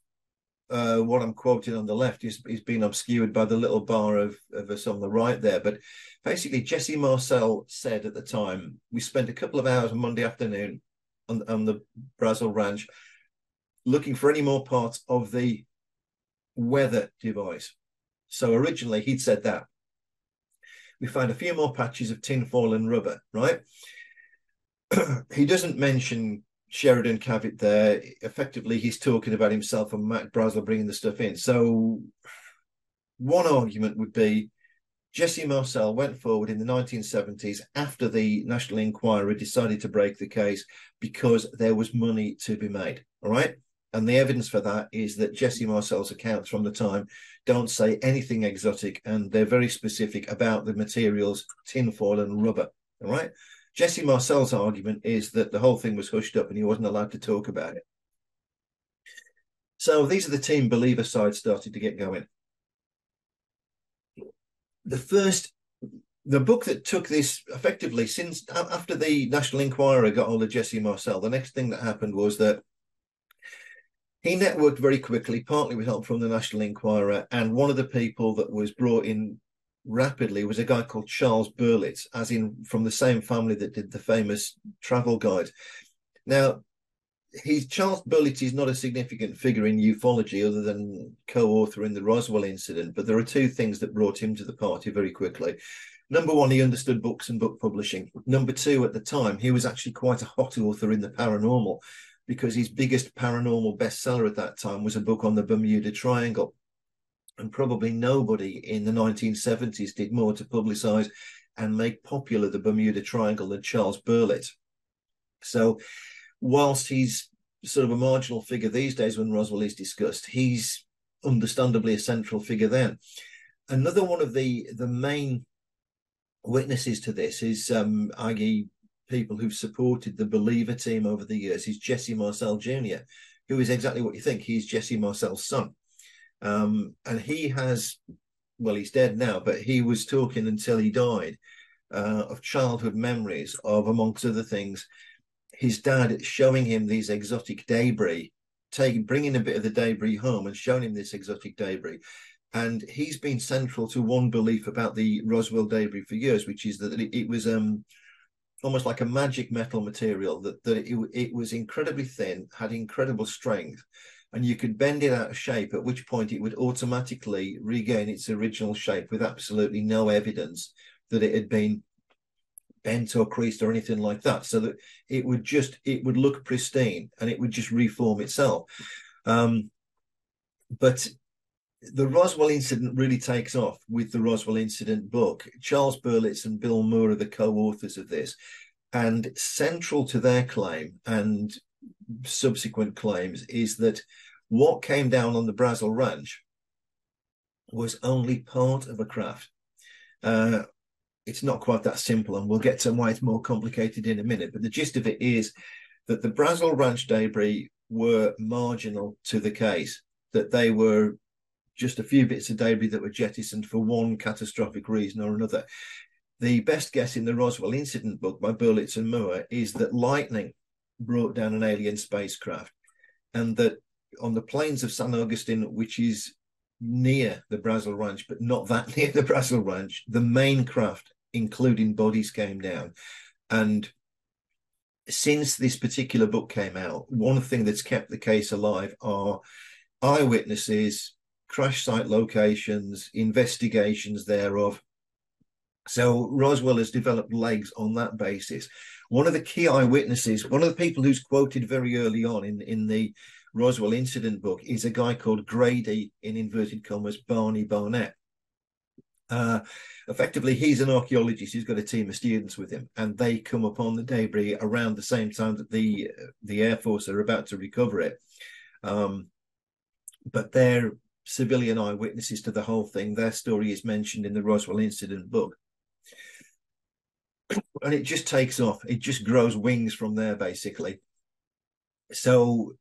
uh, what I'm quoting on the left is, is being obscured by the little bar of, of us on the right there. But basically, Jesse Marcel said at the time, we spent a couple of hours on Monday afternoon on, on the Brazel Ranch looking for any more parts of the weather device. So originally he'd said that. We found a few more patches of tinfoil and rubber, right? he doesn't mention Sheridan Cavitt there. Effectively, he's talking about himself and Mac Brazel bringing the stuff in. So, one argument would be Jesse Marcel went forward in the 1970s after the National Enquirer decided to break the case because there was money to be made. All right. And the evidence for that is that Jesse Marcel's accounts from the time don't say anything exotic and they're very specific about the materials, tinfoil and rubber. All right. Jesse Marcel's argument is that the whole thing was hushed up and he wasn't allowed to talk about it. So these are the team believer side started to get going. The first, the book that took this effectively since after the National Enquirer got hold of Jesse Marcel, the next thing that happened was that he networked very quickly, partly with help from the National Enquirer, and one of the people that was brought in rapidly was a guy called Charles Berlitz, as in from the same family that did the famous travel guide. Now, he's Charles Berlitz is not a significant figure in ufology other than co-author in the Roswell incident, but there are two things that brought him to the party very quickly. Number one, he understood books and book publishing. Number two, at the time, he was actually quite a hot author in the paranormal because his biggest paranormal bestseller at that time was a book on the Bermuda Triangle and probably nobody in the 1970s did more to publicize and make popular the Bermuda Triangle than Charles Berlitz. So, whilst he's sort of a marginal figure these days when Roswell is discussed, he's understandably a central figure then. Another one of the the main witnesses to this is um, i.e., people who've supported the Believer team over the years, is Jesse Marcel Jr., who is exactly what you think. He's Jesse Marcel's son. Um, and he has, well, he's dead now, but he was talking until he died uh, of childhood memories of, amongst other things, his dad showing him these exotic debris, taking bringing a bit of the debris home and showing him this exotic debris. And he's been central to one belief about the Roswell debris for years, which is that it, it was um, almost like a magic metal material that that it, it was incredibly thin, had incredible strength, and you could bend it out of shape, at which point it would automatically regain its original shape with absolutely no evidence that it had been bent or creased or anything like that. So that it would just it would look pristine and it would just reform itself. Um, but the Roswell incident really takes off with the Roswell incident book. Charles Berlitz and Bill Moore are the co-authors of this. And central to their claim and subsequent claims is that What came down on the Brazel Ranch was only part of a craft. Uh, it's not quite that simple, and we'll get to why it's more complicated in a minute. But the gist of it is that the Brazel Ranch debris were marginal to the case, that they were just a few bits of debris that were jettisoned for one catastrophic reason or another. The best guess in the Roswell incident book by Berlitz and Moore is that lightning brought down an alien spacecraft, and that on the plains of San Agustin, which is near the Brazel Ranch, but not that near the Brazel Ranch, the main craft, including bodies, came down. And since this particular book came out, one thing that's kept the case alive are eyewitnesses, crash site locations, investigations thereof. So Roswell has developed legs on that basis. One of the key eyewitnesses, one of the people who's quoted very early on in, in the Roswell incident book is a guy called Grady, in inverted commas, Barney Barnett. Uh, effectively, he's an archaeologist. He's got a team of students with him, and they come upon the debris around the same time that the the Air Force are about to recover it. Um, but they're civilian eyewitnesses to the whole thing. Their story is mentioned in the Roswell incident book. And it just takes off. It just grows wings from there, basically. So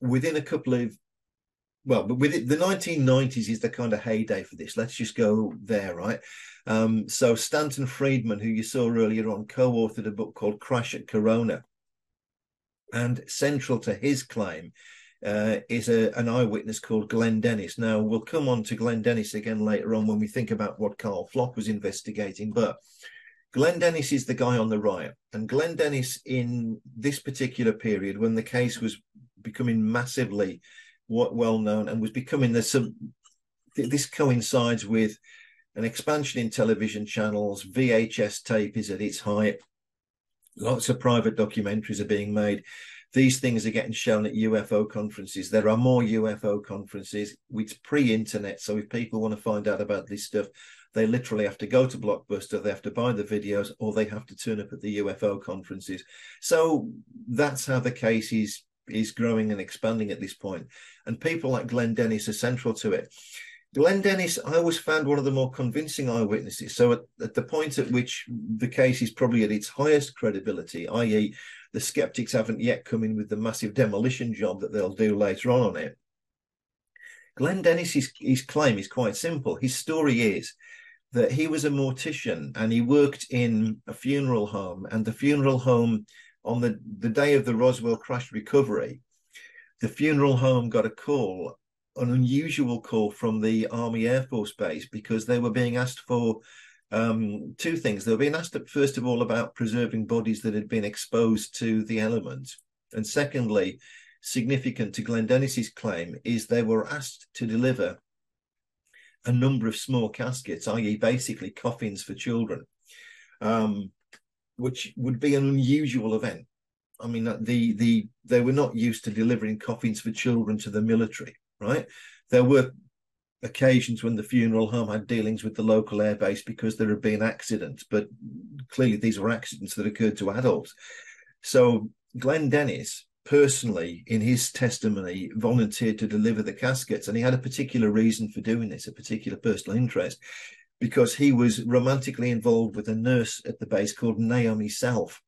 within a couple of well, but with it, the 1990s is the kind of heyday for this. Let's just go there, right? Um, so Stanton Friedman, who you saw earlier on, co-authored a book called Crash at Corona, and central to his claim uh, is a, an eyewitness called Glenn Dennis. Now we'll come on to Glenn Dennis again later on when we think about what Karl Pflock was investigating, but Glenn Dennis is the guy on the right, and Glenn Dennis in this particular period when the case was becoming massively well known and was becoming the some. This coincides with an expansion in television channels. VHS tape is at its height. Lots of private documentaries are being made. These things are getting shown at UFO conferences. There are more UFO conferences. It's pre-internet, so if people want to find out about this stuff, they literally have to go to Blockbuster, they have to buy the videos, or they have to turn up at the UFO conferences. So that's how the case is is growing and expanding at this point. And people like Glenn Dennis are central to it. Glenn Dennis, I always found one of the more convincing eyewitnesses. So at, at the point at which the case is probably at its highest credibility, i.e., the skeptics haven't yet come in with the massive demolition job that they'll do later on on it. Glenn Dennis's his claim is quite simple. His story is that he was a mortician and he worked in a funeral home, and the funeral home on the, the day of the Roswell crash recovery, the funeral home got a call, an unusual call from the Army Air Force Base because they were being asked for um, two things. They were being asked, first of all, about preserving bodies that had been exposed to the elements. And secondly, significant to Glenn Dennis's claim, is they were asked to deliver a number of small caskets, i.e., basically coffins for children. Um, which would be an unusual event. I mean, the the they were not used to delivering coffins for children to the military, right? There were occasions when the funeral home had dealings with the local airbase because there had been accidents, but clearly these were accidents that occurred to adults. So Glenn Dennis personally, in his testimony, volunteered to deliver the caskets, and he had a particular reason for doing this, a particular personal interest because he was romantically involved with a nurse at the base called Naomi Self.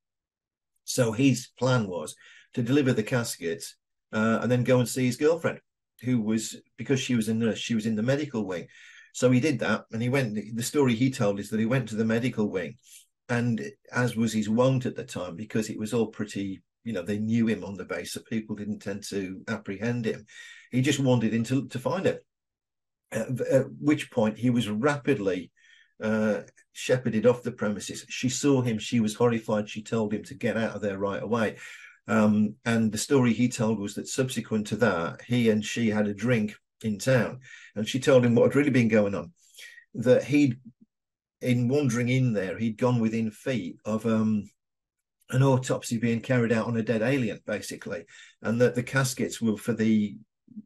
So his plan was to deliver the caskets uh, and then go and see his girlfriend, who was because she was a nurse, she was in the medical wing. So he did that, and he went. The story he told is that he went to the medical wing, and as was his wont at the time, because it was all pretty, you know, they knew him on the base, so people didn't tend to apprehend him. He just wandered in to, to find it at, at which point he was rapidly uh, shepherded off the premises. She saw him. She was horrified. She told him to get out of there right away. Um, and the story he told was that subsequent to that, he and she had a drink in town, and she told him what had really been going on. That he'd, in wandering in there, he'd gone within feet of um, an autopsy being carried out on a dead alien, basically, and that the caskets were for the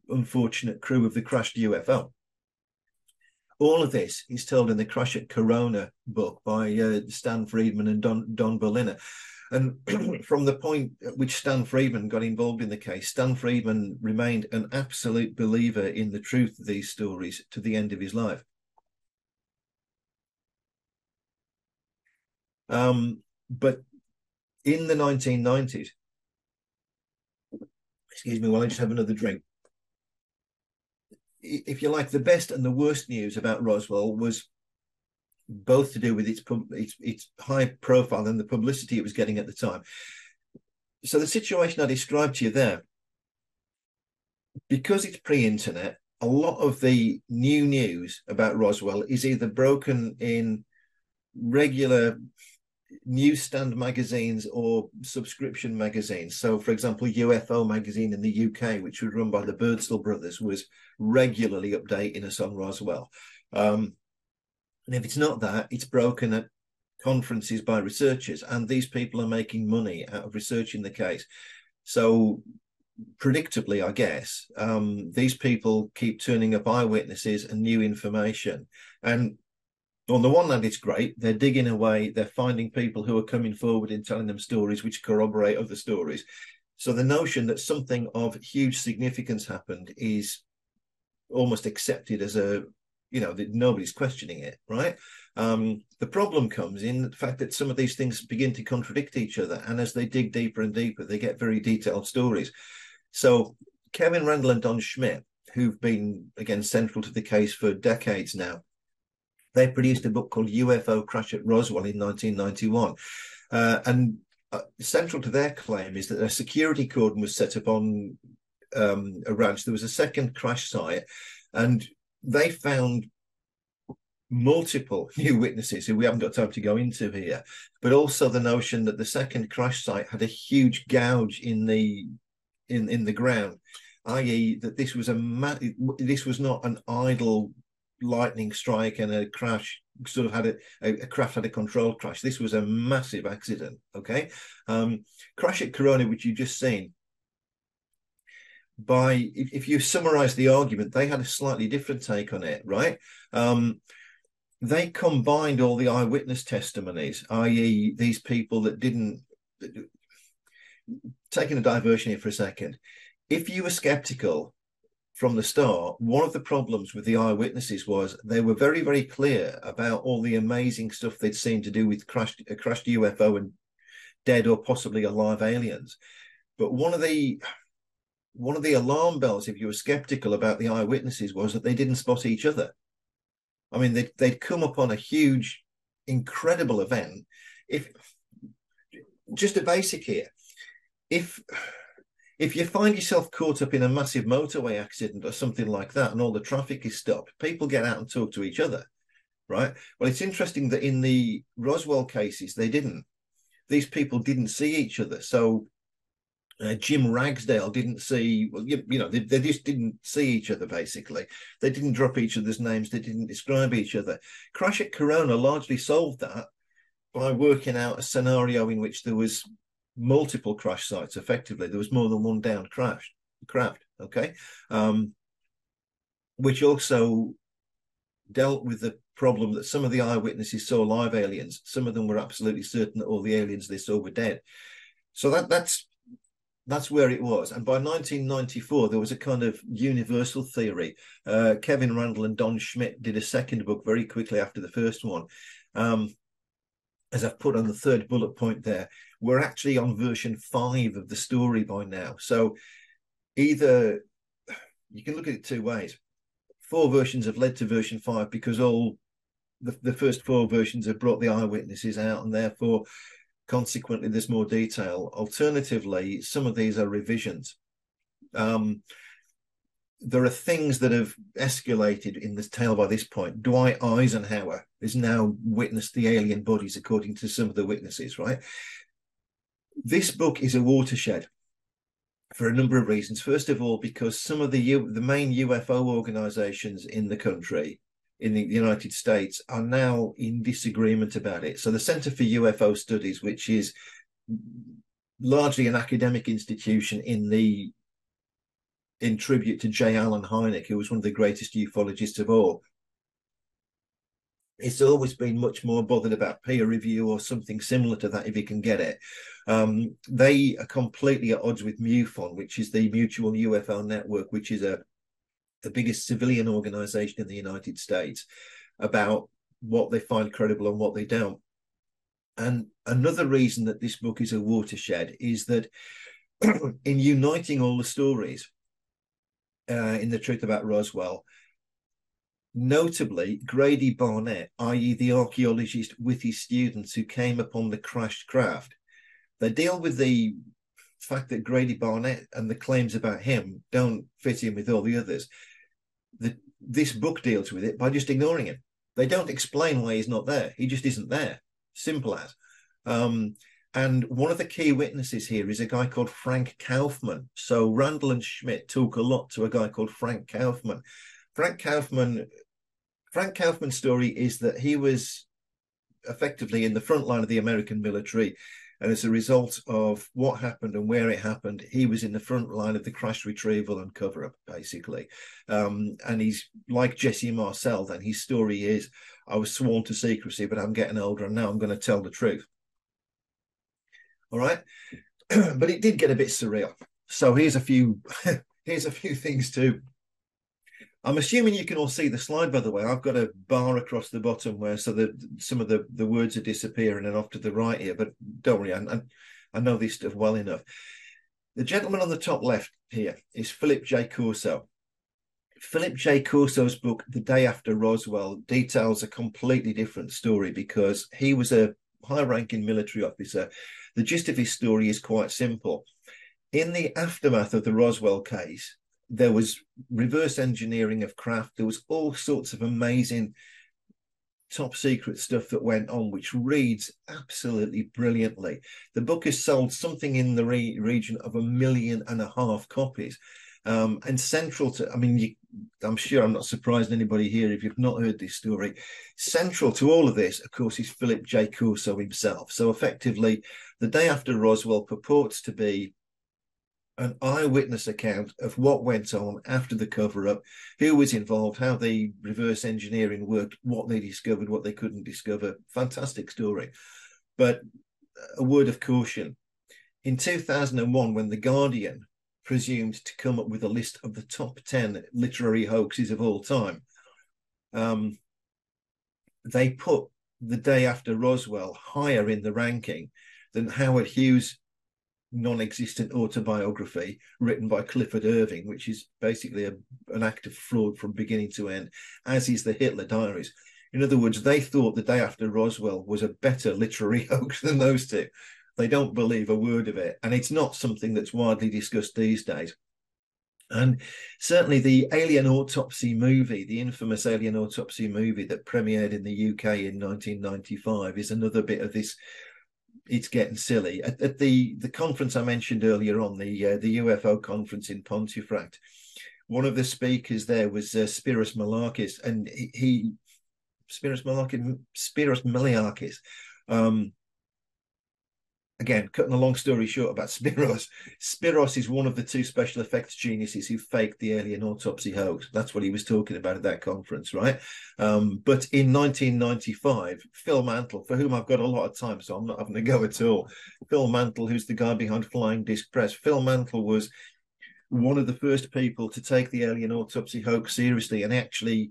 unfortunate crew of the crashed UFO. All of this is told in the Crash at Corona book by uh, Stan Friedman and Don, Don Berliner. And from the point at which Stan Friedman got involved in the case, Stan Friedman remained an absolute believer in the truth of these stories to the end of his life. Um, but in the 1990s, excuse me while I just have another drink. If you like, the best and the worst news about Roswell was both to do with its its, its high profile and the publicity it was getting at the time. So the situation I described to you there, because it's pre-internet, a lot of the new news about Roswell is either broken in regular newsstand magazines or subscription magazines. So, for example, UFO magazine in the UK, which was run by the Birdsall brothers, was regularly updating us on Roswell. Um, and if it's not that, it's broken at conferences by researchers, and these people are making money out of researching the case. So, predictably, I guess, um, these people keep turning up eyewitnesses and new information. And on the one hand, it's great. They're digging away, they're finding people who are coming forward and telling them stories which corroborate other stories. So the notion that something of huge significance happened is almost accepted as a you know that nobody's questioning it right um, the problem comes in the fact that some of these things begin to contradict each other and as they dig deeper and deeper they get very detailed stories so kevin randle and don Schmidt, who've been again central to the case for decades now they produced a book called ufo crash at roswell in 1991 uh, and uh, central to their claim is that a security cordon was set up on um, a ranch there was a second crash site and they found multiple new witnesses who we haven't got time to go into here, but also the notion that the second crash site had a huge gouge in the in in the ground, i.e., that this was a ma- this was not an idle lightning strike and a crash sort of had a, a, craft had a controlled crash. This was a massive accident. Okay, um, crash at Corona, which you just seen, by if, if you summarize the argument, they had a slightly different take on it, right? Um, they combined all the eyewitness testimonies, i.e., these people that didn't. Taking a diversion here for a second, if you were skeptical from the start, one of the problems with the eyewitnesses was they were very, very clear about all the amazing stuff they'd seen to do with crashed, a crashed UFO and dead or possibly alive aliens. But one of the one of the alarm bells, if you were skeptical about the eyewitnesses, was that they didn't spot each other. I mean, they'd, they'd come upon a huge, incredible event. If just a basic here, if if you find yourself caught up in a massive motorway accident or something like that, and all the traffic is stopped, people get out and talk to each other, right? Well, it's interesting that in the Roswell cases, they didn't. These people didn't see each other, so uh, Jim Ragsdale didn't see, well, you, you know, they, they, just didn't see each other, basically. They didn't drop each other's names, they didn't describe each other. Crash at Corona largely solved that by working out a scenario in which there was multiple crash sites effectively. There was more than one down crash, craft, okay? Um, which also dealt with the problem that some of the eyewitnesses saw live aliens. Some of them were absolutely certain that all the aliens they saw were dead. So that that's that's where it was. And by 1994, there was a kind of universal theory. Uh, Kevin Randle and Don Schmidt did a second book very quickly after the first one. Um, as I've put on the third bullet point there, we're actually on version five of the story by now. So either you can look at it two ways. Four versions have led to version five because all the, the first four versions have brought the eyewitnesses out, and therefore Consequently, there's more detail. Alternatively, some of these are revisions. Um, there are things that have escalated in this tale by this point. Dwight Eisenhower has now witnessed the alien bodies, according to some of the witnesses, right? This book is a watershed for a number of reasons. First of all, because some of the U- the main UFO organizations in the country in the United States are now in disagreement about it. So the Center for UFO Studies, which is largely an academic institution in the in tribute to J. Allen Hynek, who was one of the greatest ufologists of all. it's always been much more bothered about peer review or something similar to that if you can get it. Um, they are completely at odds with MUFON, which is the Mutual UFO Network, which is a the biggest civilian organization in the United States, about what they find credible and what they don't. And another reason that this book is a watershed is that in uniting all the stories uh, in the truth about Roswell, notably Grady Barnett, i.e., the archaeologist with his students who came upon the crashed craft, they deal with the fact that Grady Barnett and the claims about him don't fit in with all the others. The, this book deals with it by just ignoring him. They don't explain why he's not there. He just isn't there. Simple as. Um, and one of the key witnesses here is a guy called Frank Kaufman. So Randle and Schmidt talk a lot to a guy called Frank Kaufman. Frank Kaufman, Frank Kaufman's story is that he was effectively in the front line of the American military and as a result of what happened and where it happened, he was in the front line of the crash retrieval and cover up, basically. Um, and he's like Jesse Marcel, then his story is I was sworn to secrecy, but I'm getting older and now I'm going to tell the truth. All right. but it did get a bit surreal. So here's a few here's a few things too. I'm assuming you can all see the slide, by the way. I've got a bar across the bottom where so that some of the, the words are disappearing and off to the right here, but don't worry, I, I know this stuff well enough. The gentleman on the top left here is Philip J. Corso. Philip J. Corso's book, The Day After Roswell, details a completely different story because he was a high ranking military officer. The gist of his story is quite simple. In the aftermath of the Roswell case, there was reverse engineering of craft. There was all sorts of amazing top secret stuff that went on, which reads absolutely brilliantly. The book has sold something in the re- region of a million and a half copies. Um, and central to, I mean, you, I'm sure I'm not surprised anybody here if you've not heard this story. Central to all of this, of course, is Philip J. Corso himself. So effectively, the day after Roswell purports to be an eyewitness account of what went on after the cover up, who was involved, how the reverse engineering worked, what they discovered, what they couldn't discover. Fantastic story. But uh, a word of caution. In 2001, when The Guardian presumed to come up with a list of the top 10 literary hoaxes of all time, um, they put the day after Roswell higher in the ranking than Howard Hughes' non-existent autobiography written by Clifford Irving, which is basically a, an act of fraud from beginning to end, as is the Hitler Diaries. In other words, they thought the day after Roswell was a better literary hoax than those two. They don't believe a word of it, and it's not something that's widely discussed these days. And certainly the Alien Autopsy movie, the infamous Alien Autopsy movie that premiered in the UK in 1995, is another bit of this it's getting silly. At, at, the the conference I mentioned earlier on, the uh, the UFO conference in Pontefract, one of the speakers there was uh, Spiros and he, he Spiros Spiros um, again, cutting a long story short about Spiros, Spiros is one of the two special effects geniuses who faked the alien autopsy hoax. That's what he was talking about at that conference, right? Um, but in 1995, Phil Mantle, for whom I've got a lot of time, so I'm not having to go at all. Phil Mantle, who's the guy behind Flying Disc Press, Phil Mantle was one of the first people to take the alien autopsy hoax seriously and actually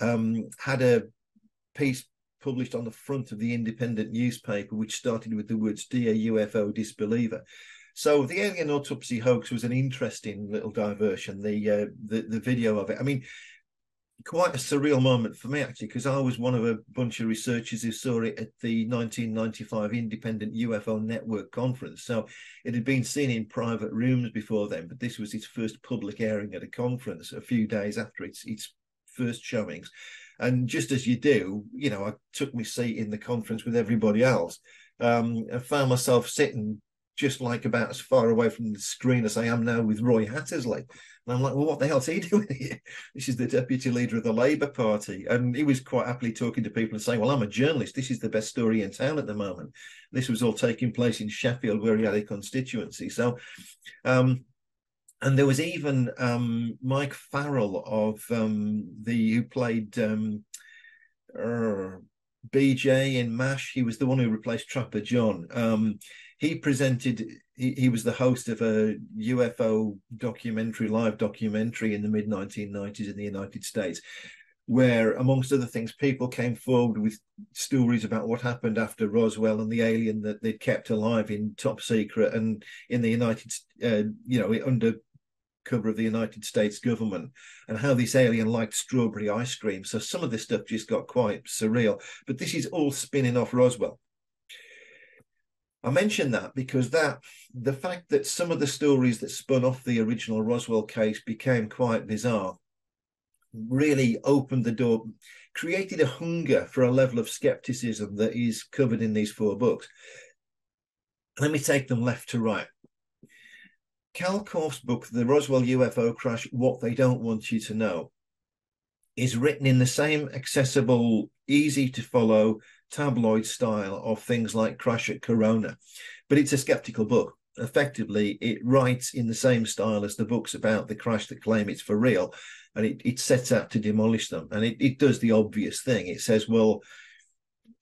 um, had a piece published on the front of the independent newspaper, which started with the words Dear UFO Disbeliever. So the alien autopsy hoax was an interesting little diversion. The uh, the, the video of it. I mean, quite a surreal moment for me actually, because I was one of a bunch of researchers who saw it at the 1995 Independent UFO Network conference. So it had been seen in private rooms before then, but this was its first public airing at a conference a few days after its its first showings. And just as you do, you know, I took my seat in the conference with everybody else. Um, I found myself sitting just like about as far away from the screen as I am now with Roy Hattersley. And I'm like, well, what the hell's he doing here? This is the deputy leader of the Labour Party. And he was quite happily talking to people and saying, well, I'm a journalist. This is the best story in town at the moment. This was all taking place in Sheffield, where he had a constituency. So, um, and there was even um, Mike Farrell of um, the who played um, uh, BJ in MASH. He was the one who replaced Trapper John. Um, he presented. He, he was the host of a UFO documentary, live documentary in the mid 1990s in the United States, where, amongst other things, people came forward with stories about what happened after Roswell and the alien that they'd kept alive in top secret and in the United, uh, you know, under cover of the United States government and how this alien liked strawberry ice cream. So some of this stuff just got quite surreal. But this is all spinning off Roswell. I mention that because that the fact that some of the stories that spun off the original Roswell case became quite bizarre really opened the door, created a hunger for a level of skepticism that is covered in these four books. Let me take them left to right. Kal Korff's book, The Roswell UFO Crash What They Don't Want You to Know, is written in the same accessible, easy to follow tabloid style of things like Crash at Corona, but it's a skeptical book. Effectively, it writes in the same style as the books about the crash that claim it's for real, and it, it sets out to demolish them. And it, it does the obvious thing. It says, well,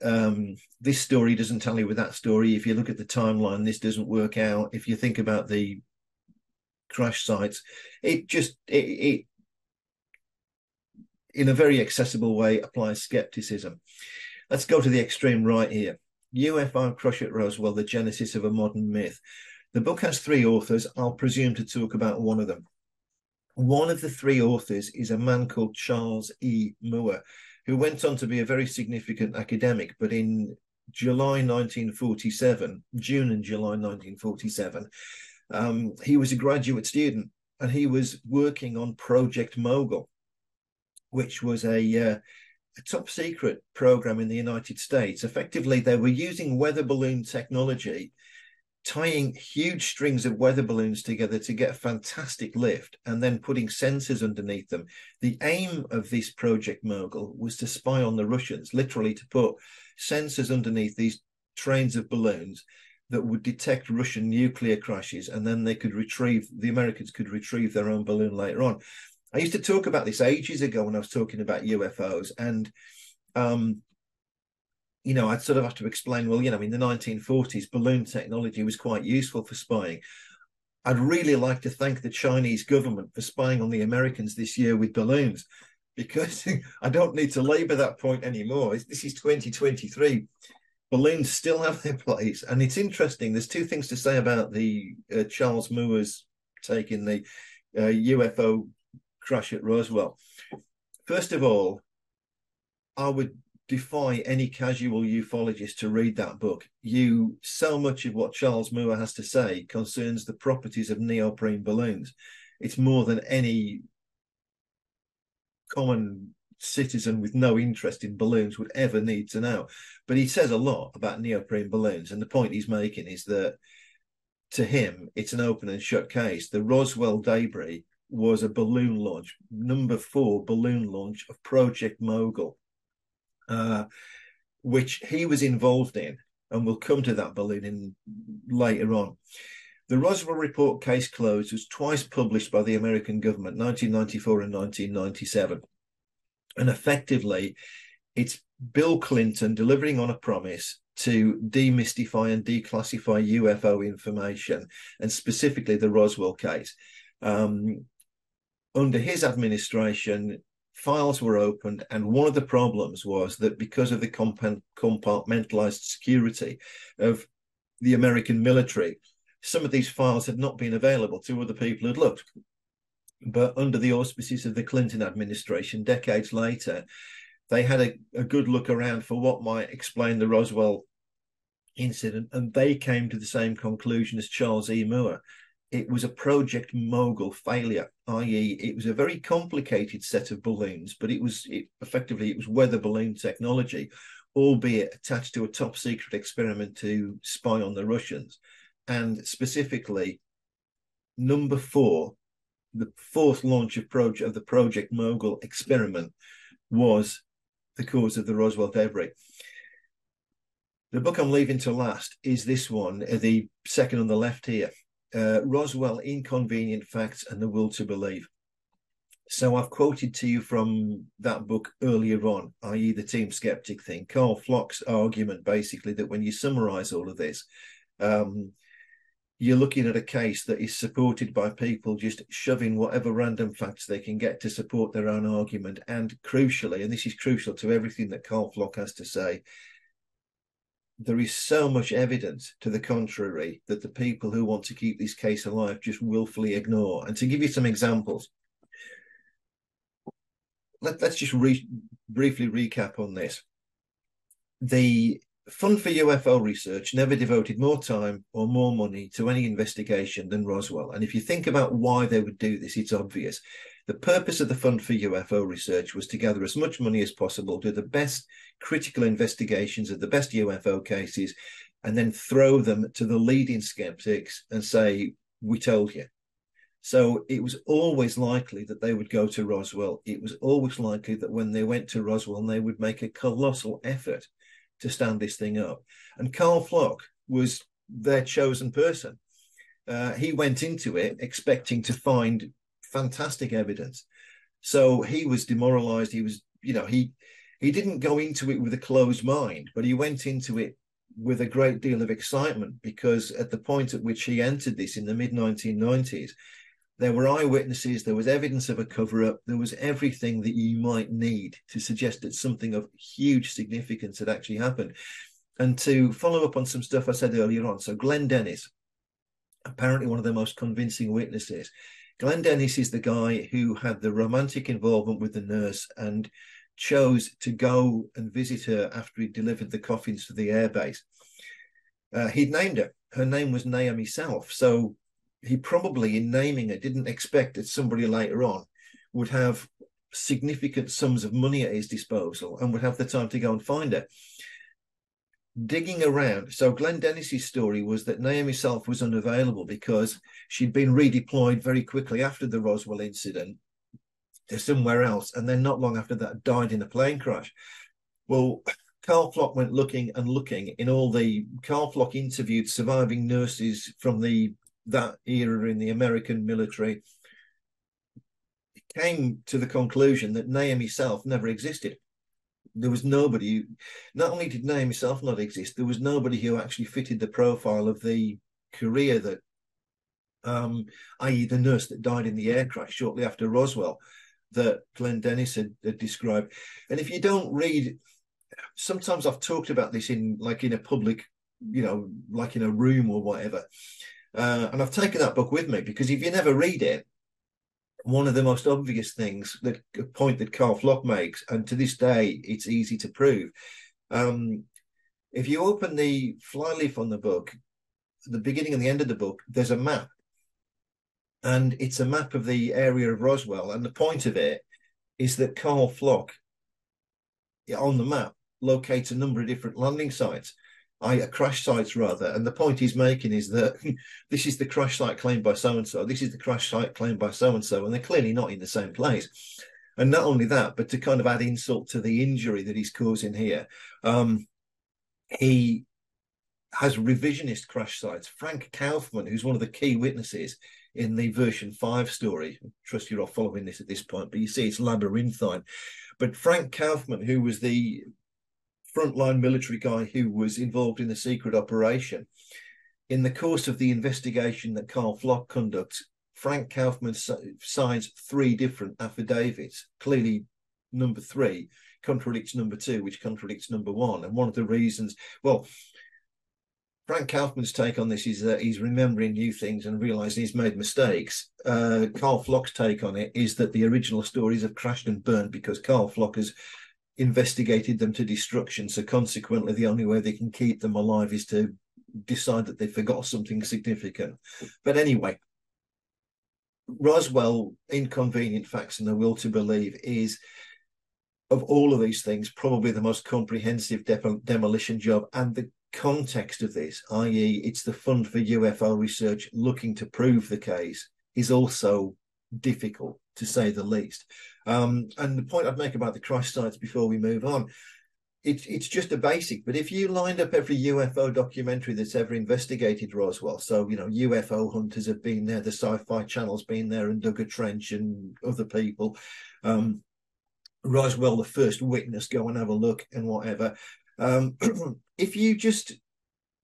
um, this story doesn't tally with that story. If you look at the timeline, this doesn't work out. If you think about the crash sites. It just it, it in a very accessible way applies skepticism. Let's go to the extreme right here. UFO Crash at Roswell, the genesis of a modern myth. The book has three authors. I'll presume to talk about one of them. One of the three authors is a man called Charles E. Moore, who went on to be a very significant academic, but in July 1947, June and July 1947, um, he was a graduate student and he was working on Project Mogul, which was a, uh, a top secret program in the United States. Effectively, they were using weather balloon technology, tying huge strings of weather balloons together to get a fantastic lift and then putting sensors underneath them. The aim of this Project Mogul was to spy on the Russians, literally to put sensors underneath these trains of balloons that would detect Russian nuclear crashes, and then they could retrieve the Americans could retrieve their own balloon later on. I used to talk about this ages ago when I was talking about UFOs, and um, you know, I'd sort of have to explain. Well, you know, in the 1940s, balloon technology was quite useful for spying. I'd really like to thank the Chinese government for spying on the Americans this year with balloons, because I don't need to labour that point anymore. This is 2023 balloons still have their place. And it's interesting. There's two things to say about the uh, Charles Moore's take in the uh, UFO crash at Roswell. First of all, I would defy any casual ufologist to read that book. You so much of what Charles Moore has to say concerns the properties of neoprene balloons. It's more than any common citizen with no interest in balloons would ever need to know. But he says a lot about neoprene balloons. And the point he's making is that to him, it's an open and shut case. The Roswell debris was a balloon launch, number four balloon launch of Project Mogul, uh, which he was involved in. And we'll come to that balloon in later on. The Roswell Report case closed was twice published by the American government, 1994 and 1997. And effectively, it's Bill Clinton delivering on a promise to demystify and declassify UFO information, and specifically the Roswell case. Um, under his administration, files were opened, and one of the problems was that because of the compartmentalized security of the American military, some of these files had not been available to other people who'd looked. But under the auspices of the Clinton administration, decades later, they had a, a good look around for what might explain the Roswell incident, and they came to the same conclusion as Charles E. Moore. It was a Project Mogul failure, i.e., it was a very complicated set of balloons, but it was it, effectively it was weather balloon technology, albeit attached to a top secret experiment to spy on the Russians, and specifically number four the fourth launch of of the Project Mogul experiment was the cause of the Roswell debris. The book I'm leaving to last is this one, uh, the second on the left here, uh, Roswell: Inconvenient Facts and the Will to Believe. So I've quoted to you from that book earlier on, i.e., the team skeptic thing. Karl Pflock's argument, basically, that when you summarize all of this, um, you're looking at a case that is supported by people just shoving whatever random facts they can get to support their own argument. And crucially, and this is crucial to everything that Karl Pflock has to say, there is so much evidence to the contrary that the people who want to keep this case alive just willfully ignore. And to give you some examples, let, us just re- briefly recap on this. The Fund for UFO Research never devoted more time or more money to any investigation than Roswell. And if you think about why they would do this, it's obvious. The purpose of the Fund for UFO Research was to gather as much money as possible, do the best critical investigations of the best UFO cases, and then throw them to the leading skeptics and say, We told you. So it was always likely that they would go to Roswell. It was always likely that when they went to Roswell, they would make a colossal effort to stand this thing up. And Karl Pflock was their chosen person. Uh, he went into it expecting to find fantastic evidence. So he was demoralized. He was, you know, he he didn't go into it with a closed mind, but he went into it with a great deal of excitement because at the point at which he entered this in the mid 1990s, there were eyewitnesses, there was evidence of a cover up, there was everything that you might need to suggest that something of huge significance had actually happened. And to follow up on some stuff I said earlier on, so Glenn Dennis, apparently one of the most convincing witnesses. Glenn Dennis is the guy who had the romantic involvement with the nurse and chose to go and visit her after he delivered the coffins to the airbase. Uh, he'd named her. Her name was Naomi Self. So he probably, in naming it didn't expect that somebody later on would have significant sums of money at his disposal and would have the time to go and find her. Digging around, so Glenn Dennis's story was that Naomi Self was unavailable because she'd been redeployed very quickly after the Roswell incident to somewhere else, and then not long after that died in a plane crash. Well, Karl Pflock went looking and looking in all the Karl Pflock interviewed surviving nurses from the that era in the American military, came to the conclusion that Naomi Self never existed. There was nobody, not only did Naomi Self not exist, there was nobody who actually fitted the profile of the career that, um, i.e., the nurse that died in the air crash shortly after Roswell, that Glenn Dennis had, had described. And if you don't read, sometimes I've talked about this in like in a public, you know, like in a room or whatever. Uh, and I've taken that book with me because if you never read it, one of the most obvious things that a point that Karl Pflock makes, and to this day it's easy to prove. Um, if you open the flyleaf on the book, the beginning and the end of the book, there's a map. And it's a map of the area of Roswell. And the point of it is that Karl Pflock on the map locates a number of different landing sites. I, crash sites rather. And the point he's making is that this is the crash site claimed by so and so, this is the crash site claimed by so and so, and they're clearly not in the same place. And not only that, but to kind of add insult to the injury that he's causing here, um, he has revisionist crash sites. Frank Kaufmann, who's one of the key witnesses in the version five story, I trust you're all following this at this point, but you see it's labyrinthine. But Frank Kaufmann, who was the frontline military guy who was involved in the secret operation. In the course of the investigation that Karl Pflock conducts, Frank Kaufmann signs three different affidavits. Clearly, number three contradicts number two, which contradicts number one. And one of the reasons, well, Frank Kaufmann's take on this is that he's remembering new things and realizing he's made mistakes. Uh, Karl Pflock's take on it is that the original stories have crashed and burned because Karl Pflock has investigated them to destruction. So consequently, the only way they can keep them alive is to decide that they forgot something significant. But anyway, Roswell, inconvenient facts and the will to believe is of all of these things probably the most comprehensive de- demolition job and the context of this i.e it's the fund for ufo research looking to prove the case is also difficult to say the least. Um, and the point I'd make about the crash sites before we move on, it's it's just a basic. But if you lined up every UFO documentary that's ever investigated Roswell, so you know UFO hunters have been there, the Sci-Fi Channel's been there, and dug a trench, and other people. Um, Roswell, the first witness, go and have a look and whatever. Um, if you just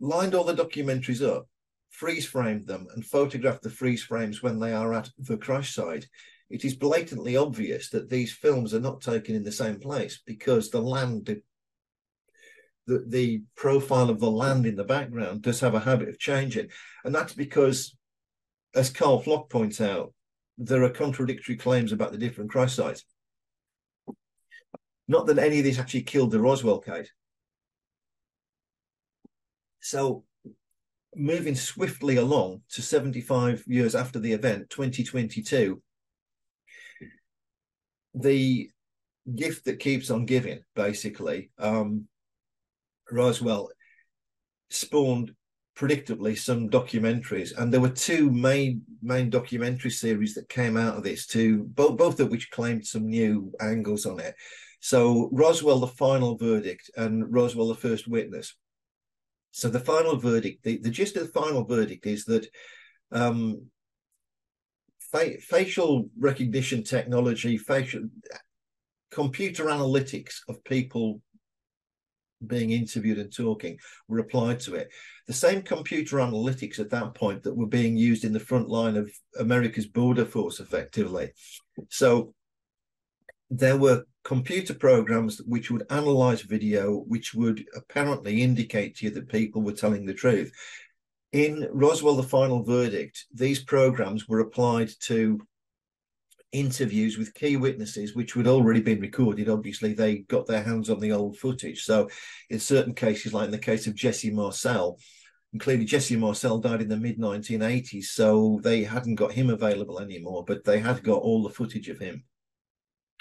lined all the documentaries up, freeze framed them, and photographed the freeze frames when they are at the crash site, it is blatantly obvious that these films are not taken in the same place because the land, the, the profile of the land in the background does have a habit of changing. And that's because, as Karl Pflock points out, there are contradictory claims about the different crash sites. Not that any of this actually killed the Roswell case. So, moving swiftly along to 75 years after the event, 2022, the gift that keeps on giving, basically, um, Roswell spawned predictably some documentaries, and there were two main main documentary series that came out of this. Two, both both of which claimed some new angles on it. So Roswell, the final verdict, and Roswell, the first witness. So the final verdict, the, the gist of the final verdict is that um, fa- facial recognition technology, facial computer analytics of people being interviewed and talking were applied to it. The same computer analytics at that point that were being used in the front line of America's border force, effectively. So there were computer programs which would analyze video, which would apparently indicate to you that people were telling the truth. In Roswell, the final verdict, these programs were applied to interviews with key witnesses, which had already been recorded. Obviously, they got their hands on the old footage. So, in certain cases, like in the case of Jesse Marcel, and clearly Jesse Marcel died in the mid 1980s, so they hadn't got him available anymore, but they had got all the footage of him.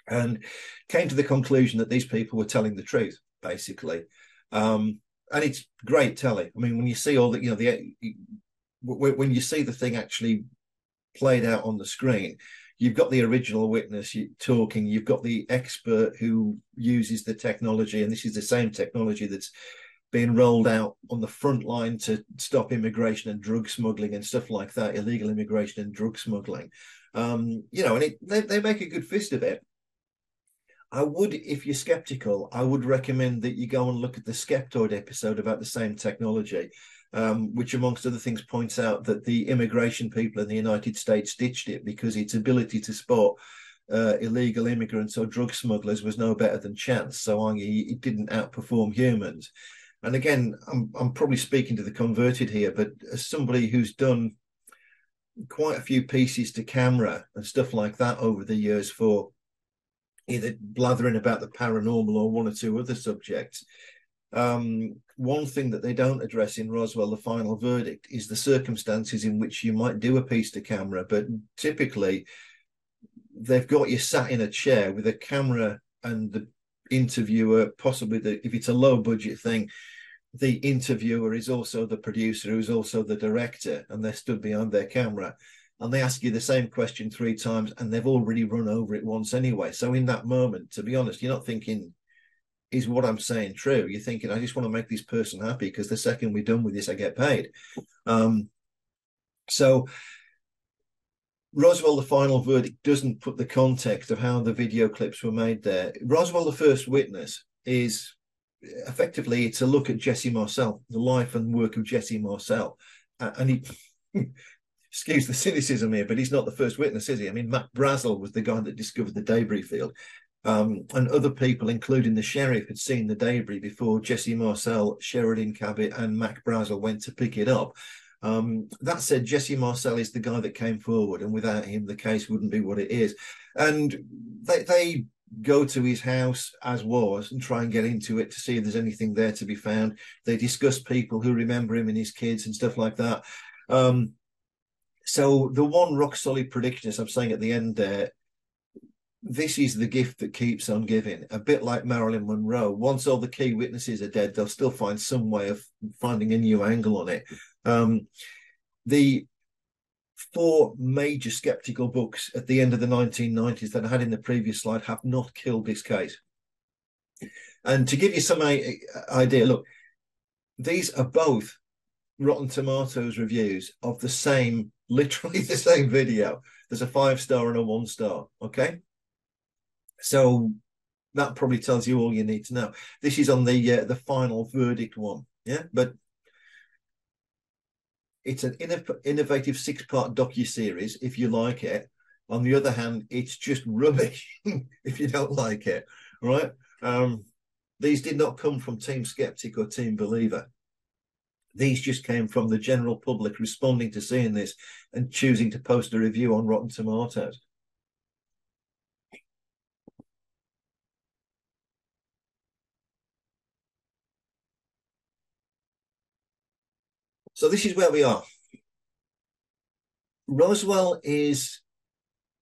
And came to the conclusion that these people were telling the truth, basically. Um, and it's great telling. I mean, when you see all the, you know, the when you see the thing actually played out on the screen, you've got the original witness talking, you've got the expert who uses the technology, and this is the same technology that's being rolled out on the front line to stop immigration and drug smuggling and stuff like that, illegal immigration and drug smuggling. Um, you know, and it, they, they make a good fist of it. I would, if you're skeptical, I would recommend that you go and look at the Skeptoid episode about the same technology, um, which, amongst other things, points out that the immigration people in the United States ditched it because its ability to spot uh, illegal immigrants or drug smugglers was no better than chance. So it didn't outperform humans. And again, I'm I'm probably speaking to the converted here, but as somebody who's done quite a few pieces to camera and stuff like that over the years for either blathering about the paranormal or one or two other subjects. Um, one thing that they don't address in Roswell, the final verdict, is the circumstances in which you might do a piece to camera, but typically they've got you sat in a chair with a camera and the interviewer, possibly the, if it's a low budget thing, the interviewer is also the producer, who's also the director, and they're stood behind their camera and they ask you the same question three times and they've already run over it once anyway. So in that moment, to be honest, you're not thinking, is what I'm saying true? You're thinking, I just want to make this person happy because the second we're done with this, I get paid. Um, so Roswell, the final verdict doesn't put the context of how the video clips were made there. Roswell, the first witness, is effectively it's a look at Jesse Marcel, the life and work of Jesse Marcel, and he excuse the cynicism here, but he's not the first witness, is he? I mean, Mac Brazel was the guy that discovered the debris field. Um, and other people, including the sheriff, had seen the debris before Jesse Marcel, Sheridan Cavitt, and Mac Brazel went to pick it up. Um, that said, Jesse Marcel is the guy that came forward, and without him, the case wouldn't be what it is. And they, they go to his house as was and try and get into it to see if there's anything there to be found. They discuss people who remember him and his kids and stuff like that. Um, so the one rock solid prediction, as I'm saying at the end there, this is the gift that keeps on giving. A bit like Marilyn Monroe. Once all the key witnesses are dead, they'll still find some way of finding a new angle on it. Um, the four major skeptical books at the end of the 1990s that I had in the previous slide have not killed this case. And to give you some idea, look, these are both Rotten Tomatoes reviews of the same, literally the same video. There's a five star and a one star. Okay. So that probably tells you all you need to know. This is on the uh, the final verdict one. Yeah. But it's an innovative six part docu series if you like it. On the other hand, it's just rubbish if you don't like it. Right. Um, these did not come from Team Skeptic or Team Believer. These just came from the general public responding to seeing this and choosing to post a review on Rotten Tomatoes. So this is where we are. Roswell is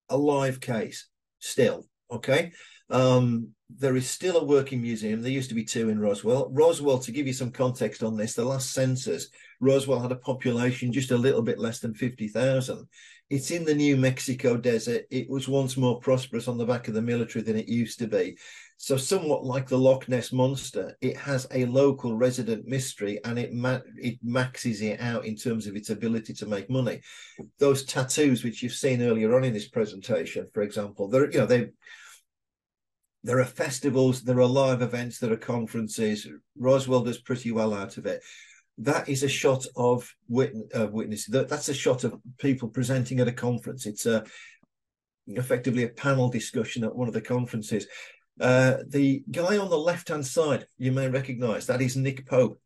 a live case still, okay? Um, there is still a working museum. There used to be two in Roswell. Roswell, to give you some context on this, the last census, Roswell had a population just a little bit less than 50,000. It's in the New Mexico desert. It was once more prosperous on the back of the military than it used to be. So, somewhat like the Loch Ness monster, it has a local resident mystery, and it ma- it maxes it out in terms of its ability to make money. Those tattoos, which you've seen earlier on in this presentation, for example, they're you know they there are festivals, there are live events, there are conferences. Roswell does pretty well out of it. That is a shot of witness. Uh, witness. That, that's a shot of people presenting at a conference. It's a effectively a panel discussion at one of the conferences. Uh, the guy on the left hand side, you may recognize, that is Nick Pope.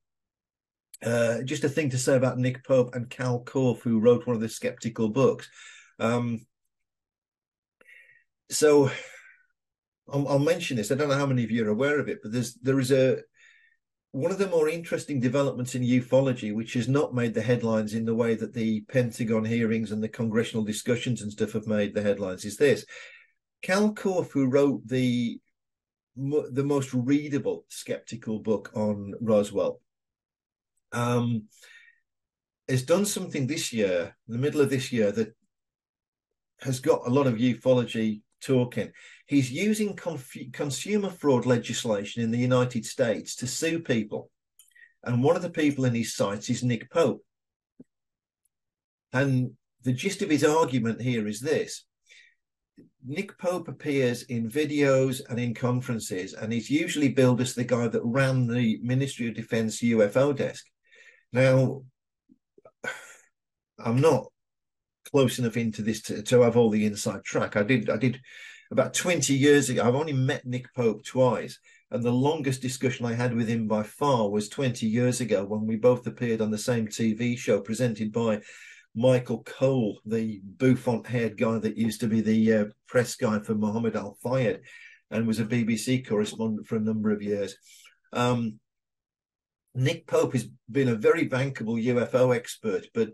Uh, just a thing to say about Nick Pope and Kal Korff, who wrote one of the skeptical books. Um, so I'll, I'll, mention this. I don't know how many of you are aware of it, but there's there is a one of the more interesting developments in ufology, which has not made the headlines in the way that the Pentagon hearings and the congressional discussions and stuff have made the headlines, is this: Kal Korff, who wrote the the most readable skeptical book on Roswell, um, has done something this year, the middle of this year, that has got a lot of ufology talking. He's using conf- consumer fraud legislation in the United States to sue people. And one of the people in his sights is Nick Pope. And the gist of his argument here is this Nick Pope appears in videos and in conferences, and he's usually billed as the guy that ran the Ministry of Defense UFO desk. Now, I'm not close enough into this to, to have all the inside track. I did I did about 20 years ago. I've only met Nick Pope twice. And the longest discussion I had with him by far was 20 years ago when we both appeared on the same TV show presented by Michael Cole, the bouffant haired guy that used to be the uh, press guy for Mohammed Al Fayed and was a BBC correspondent for a number of years. Um, Nick Pope has been a very bankable UFO expert, but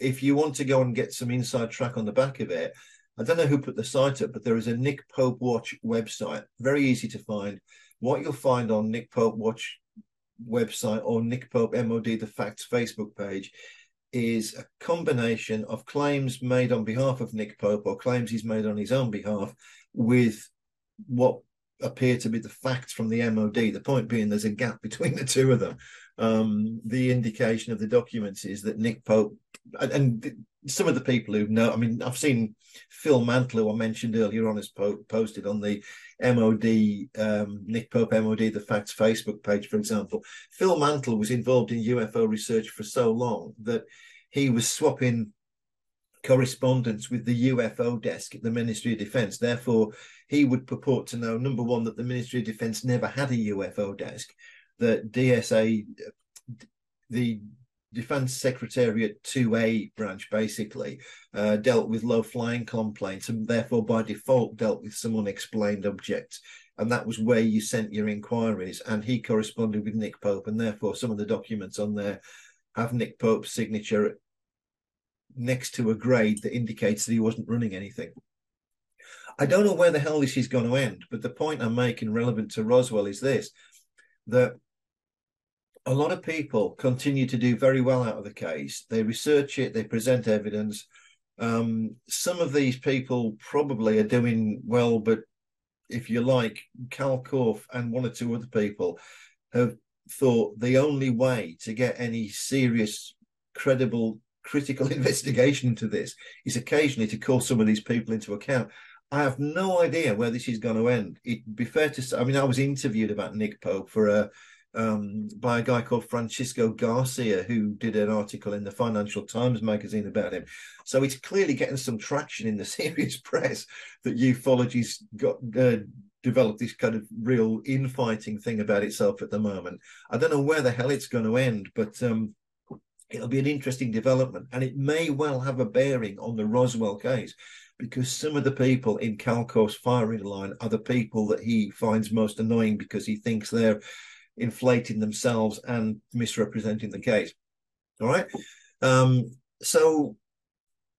if you want to go and get some inside track on the back of it, I don't know who put the site up, but there is a Nick Pope Watch website, very easy to find. What you'll find on Nick Pope Watch website or Nick Pope MOD the Facts Facebook page is a combination of claims made on behalf of Nick Pope or claims he's made on his own behalf with what appear to be the facts from the MOD. The point being, there's a gap between the two of them. Um, the indication of the documents is that Nick Pope and, and, some of the people who know, I mean, I've seen Phil Mantle, who I mentioned earlier on, has po- posted on the MOD, um, Nick Pope MOD, the Facts Facebook page, for example. Phil Mantle was involved in UFO research for so long that he was swapping correspondence with the UFO desk at the Ministry of Defence. Therefore, he would purport to know number one, that the Ministry of Defence never had a UFO desk, that DSA, the Defence Secretariat 2A branch, basically, uh, dealt with low flying complaints and therefore by default dealt with some unexplained objects. And that was where you sent your inquiries. And he corresponded with Nick Pope, and therefore some of the documents on there have Nick Pope's signature next to a grade that indicates that he wasn't running anything. I don't know where the hell this is going to end, but the point I'm making relevant to Roswell is this that a lot of people continue to do very well out of the case. They research it, they present evidence. Um, some of these people probably are doing well, but if you like, Korff and one or two other people have thought the only way to get any serious, credible, critical investigation into this is occasionally to call some of these people into account. I have no idea where this is going to end. It'd be fair to say, I mean, I was interviewed about Nick Pope for a um, by a guy called Francisco Garcia, who did an article in the Financial Times magazine about him. So it's clearly getting some traction in the serious press that ufology's got uh, developed this kind of real infighting thing about itself at the moment. I don't know where the hell it's going to end, but um, it'll be an interesting development, and it may well have a bearing on the Roswell case. Because some of the people in Korff's firing line are the people that he finds most annoying because he thinks they're inflating themselves and misrepresenting the case. All right. Um, so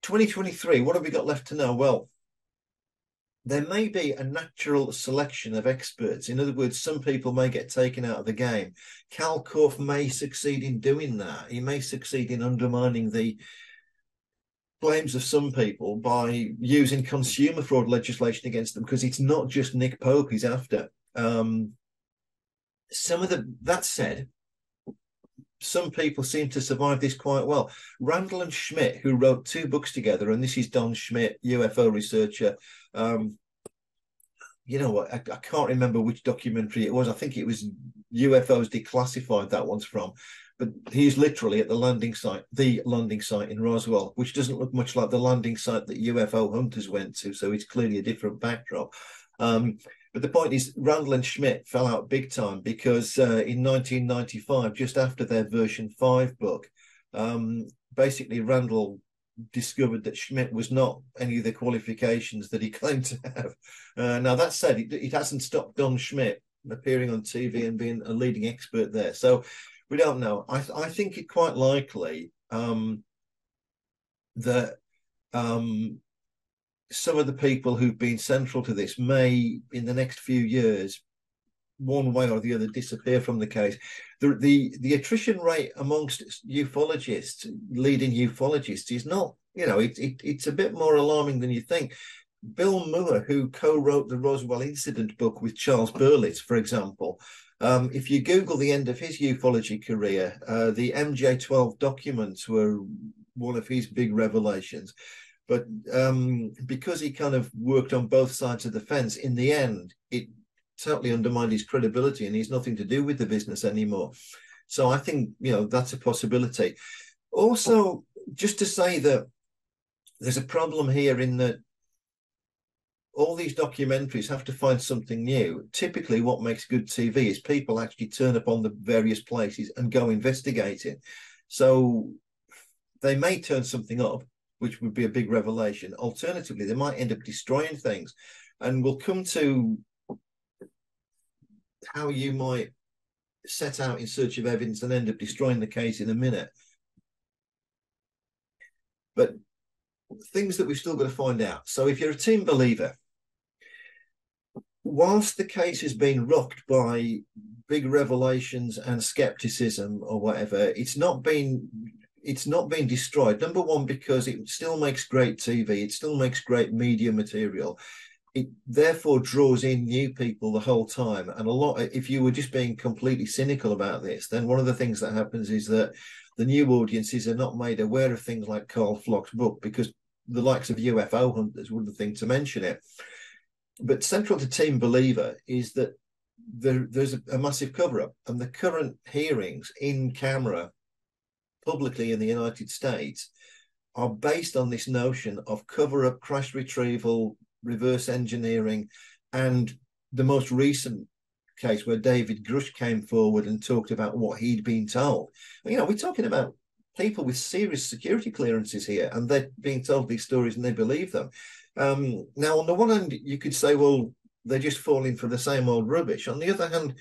2023, what have we got left to know? Well, there may be a natural selection of experts. In other words, some people may get taken out of the game. Korff may succeed in doing that. He may succeed in undermining the claims of some people by using consumer fraud legislation against them because it's not just Nick Pope he's after. Um, some of the that said, some people seem to survive this quite well. Randle and Schmitt, who wrote two books together, and this is Don Schmitt, UFO researcher. Um, you know what? I, I, can't remember which documentary it was. I think it was UFOs Declassified. That one's from, but he's literally at the landing site, the landing site in Roswell, which doesn't look much like the landing site that UFO hunters went to. So it's clearly a different backdrop. Um, but the point is, Randle and Schmitt fell out big time because uh, in 1995, just after their version 5 book, um, basically Randle discovered that Schmitt was not any of the qualifications that he claimed to have. Uh, now, that said, it, it, hasn't stopped Don Schmitt appearing on TV and being a leading expert there. So we don't know. I, I think it quite likely um, that um, some of the people who've been central to this may, in the next few years, one way or the other, disappear from the case. The the, the attrition rate amongst ufologists, leading ufologists, is not. You know, it, it it's a bit more alarming than you think. Bill Moore, who co-wrote the Roswell Incident book with Charles Berlitz, for example, um, if you Google the end of his ufology career, uh, the MJ12 documents were one of his big revelations. But um, because he kind of worked on both sides of the fence, in the end, it totally undermined his credibility and he's nothing to do with the business anymore. So I think, you know, that's a possibility. Also, just to say that there's a problem here in that all these documentaries have to find something new. Typically, what makes good TV is people actually turn up on the various places and go investigating. So they may turn something up, which would be a big revelation. Alternatively, they might end up destroying things. And we'll come to how you might set out in search of evidence and end up destroying the case in a minute. But things that we've still got to find out. So if you're a team believer, whilst the case has been rocked by big revelations and skepticism or whatever, it's not been it's not being destroyed. Number one, because it still makes great TV, it still makes great media material. It therefore draws in new people the whole time. And a lot, if you were just being completely cynical about this, then one of the things that happens is that the new audiences are not made aware of things like Karl Pflock's book because the likes of UFO hunters wouldn't think to mention it. But central to Team Believer is that there, there's a, a massive cover up, and the current hearings in camera publicly in the United States are based on this notion of cover up, crash retrieval, reverse engineering, and the most recent case where David Grusch came forward and talked about what he'd been told. You know, we're talking about people with serious security clearances here, and they're being told these stories and they believe them. Um, now, on the one hand, you could say, well, they're just falling for the same old rubbish. On the other hand,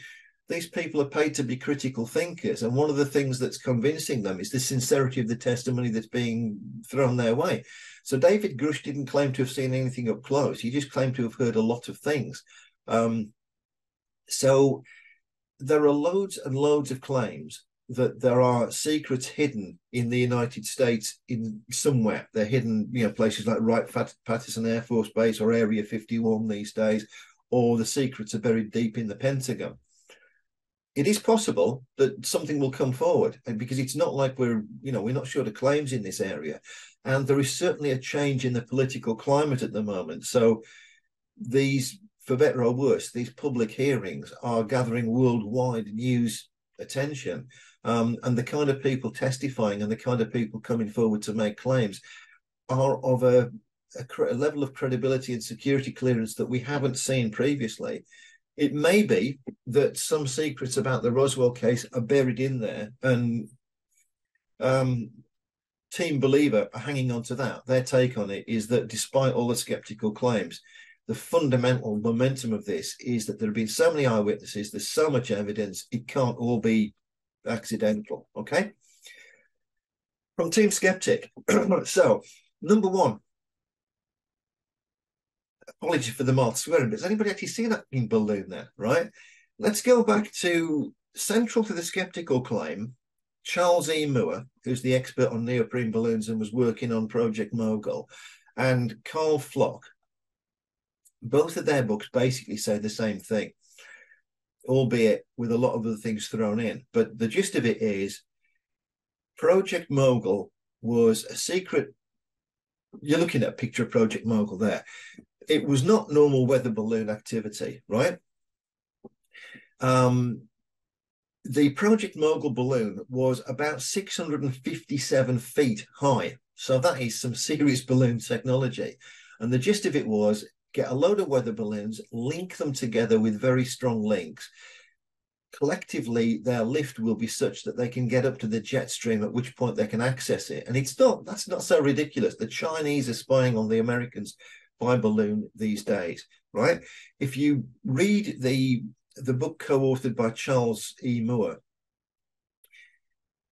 these people are paid to be critical thinkers. And one of the things that's convincing them is the sincerity of the testimony that's being thrown their way. So David Grusch didn't claim to have seen anything up close. He just claimed to have heard a lot of things. Um, so there are loads and loads of claims that there are secrets hidden in the United States in somewhere. They're hidden, you know, places like Wright Patterson Air Force Base or Area 51 these days, or the secrets are buried deep in the Pentagon. It is possible that something will come forward because it's not like we're, you know, we're not sure the claims in this area. And there is certainly a change in the political climate at the moment. So these, for better or worse, these public hearings are gathering worldwide news attention. Um, and the kind of people testifying and the kind of people coming forward to make claims are of a, a, a level of credibility and security clearance that we haven't seen previously. It may be that some secrets about the Roswell case are buried in there, and um, Team Believer are hanging on to that. Their take on it is that despite all the skeptical claims, the fundamental momentum of this is that there have been so many eyewitnesses, there's so much evidence, it can't all be accidental. Okay. From Team Skeptic. so, number one, apology for the mild swearing, but has anybody actually seen that in balloon there? Right. Let's go back to central to the skeptical claim. Charles E. Moore, who's the expert on neoprene balloons and was working on Project Mogul, and Karl Pflock. both of their books basically say the same thing, albeit with a lot of other things thrown in. But the gist of it is Project Mogul was a secret. You're looking at a picture of Project Mogul there. It was not normal weather balloon activity, right? Um, the Project Mogul balloon was about 657 feet high. So that is some serious balloon technology. And the gist of it was get a load of weather balloons, link them together with very strong links. Collectively, their lift will be such that they can get up to the jet stream, at which point they can access it. And it's not, that's not so ridiculous. The Chinese are spying on the Americans by balloon these days, right? If you read the the book co-authored by Charles E. Moore,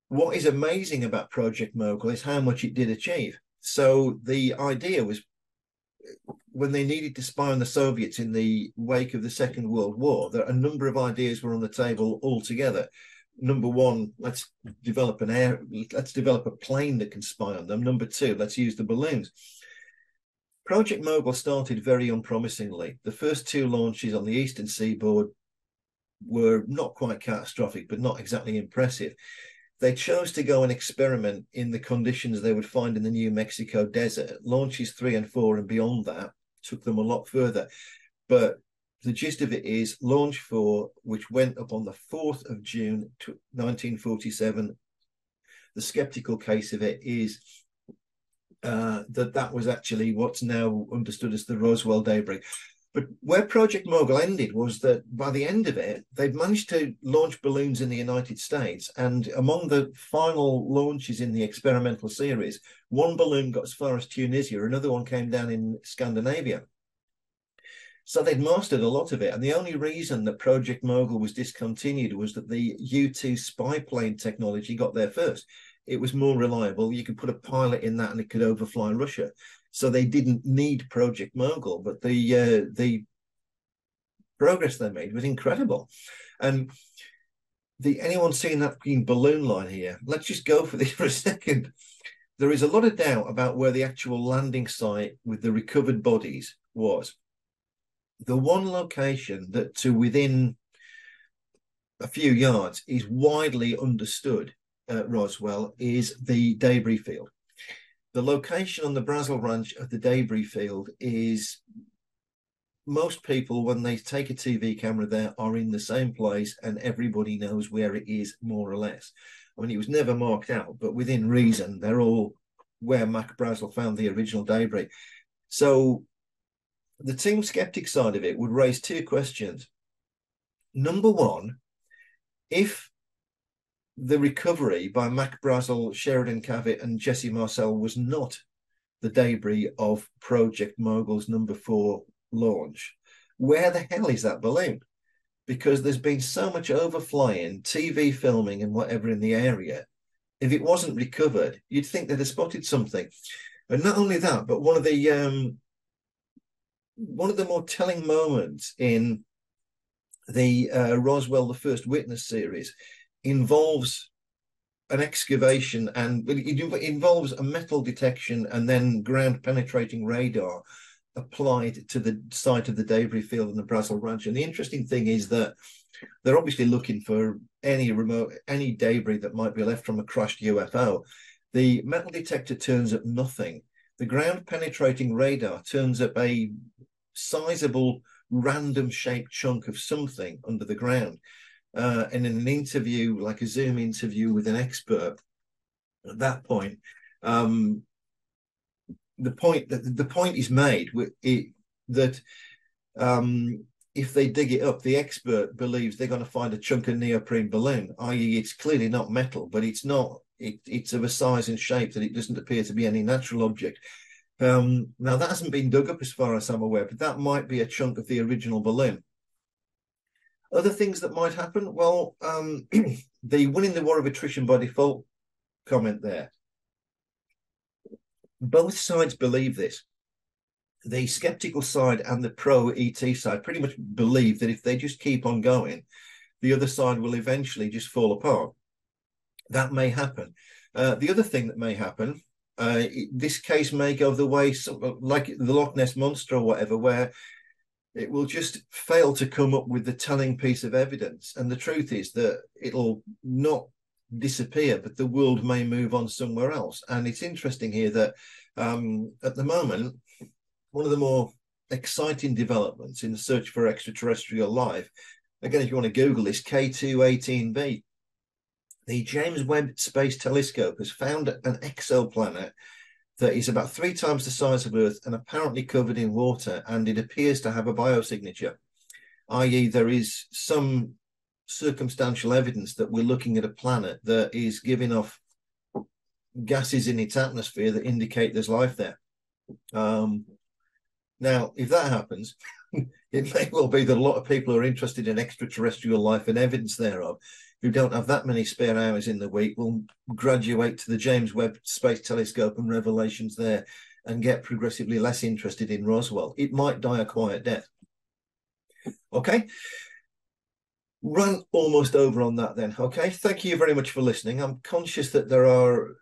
what is amazing about Project Mogul is how much it did achieve. So the idea was when they needed to spy on the Soviets in the wake of the Second World War, there a number of ideas were on the table altogether. Number one, let's develop an air, let's develop a plane that can spy on them. Number two, let's use the balloons. Project Mogul started very unpromisingly. The first two launches on the eastern seaboard were not quite catastrophic, but not exactly impressive they chose to go and experiment in the conditions they would find in the New Mexico desert. Launches three and four and beyond that took them a lot further. But the gist of it is launch four, which went up on the 4th of June 1947. The skeptical case of it is uh, that that was actually what's now understood as the Roswell debris. But where Project Mogul ended was that by the end of it, they'd managed to launch balloons in the United States. And among the final launches in the experimental series, one balloon got as far as Tunisia, another one came down in Scandinavia. So they'd mastered a lot of it. And the only reason that Project Mogul was discontinued was that the U 2 spy plane technology got there first. It was more reliable. You could put a pilot in that and it could overfly Russia so they didn't need Project Mogul, but the uh, the progress they made was incredible. And the anyone seeing that green balloon line here, let's just go for this for a second. There is a lot of doubt about where the actual landing site with the recovered bodies was. The one location that to within a few yards is widely understood Roswell is the debris field the location on the Brazel Ranch of the debris field is most people, when they take a TV camera there, are in the same place and everybody knows where it is, more or less. I mean, it was never marked out, but within reason, they're all where Mac Brazel found the original debris. So the team skeptic side of it would raise two questions. Number one, if the recovery by Mac Brazel, Sheridan Cavitt, and Jesse Marcel was not the debris of Project Mogul's number four launch. Where the hell is that balloon? Because there's been so much overflying, TV filming, and whatever in the area. If it wasn't recovered, you'd think they'd have spotted something. And not only that, but one of the um, one of the more telling moments in the uh, Roswell, the First Witness series involves an excavation and it involves a metal detection and then ground penetrating radar applied to the site of the debris field and the Brazel Ranch. And the interesting thing is that they're obviously looking for any remote, any debris that might be left from a crashed UFO. The metal detector turns up nothing. The ground penetrating radar turns up a sizable random shaped chunk of something under the ground. Uh, and in an interview, like a Zoom interview with an expert, at that point, um, the point that the point is made it, that um, if they dig it up, the expert believes they're going to find a chunk of neoprene balloon, i.e., it's clearly not metal, but it's not. It, it's of a size and shape that it doesn't appear to be any natural object. Um, now that hasn't been dug up as far as I'm aware, but that might be a chunk of the original balloon. Other things that might happen, well, um, the winning the war of attrition by default comment there. Both sides believe this. The skeptical side and the pro ET side pretty much believe that if they just keep on going, the other side will eventually just fall apart. That may happen. Uh, the other thing that may happen, uh, this case may go the way, like the Loch Ness monster or whatever, where it will just fail to come up with the telling piece of evidence. And the truth is that it'll not disappear, but the world may move on somewhere else. And it's interesting here that um, at the moment, one of the more exciting developments in the search for extraterrestrial life, again, if you want to Google this, K2-18b, the James Webb Space Telescope has found an exoplanet that is about three times the size of Earth and apparently covered in water, and it appears to have a biosignature, i.e., there is some circumstantial evidence that we're looking at a planet that is giving off gases in its atmosphere that indicate there's life there. Um, now, if that happens, it may well be that a lot of people are interested in extraterrestrial life and evidence thereof, who don't have that many spare hours in the week, will graduate to the James Webb Space Telescope and revelations there and get progressively less interested in Roswell. It might die a quiet death. Okay run almost over on that then. Okay. Thank you very much for listening. I'm conscious that there are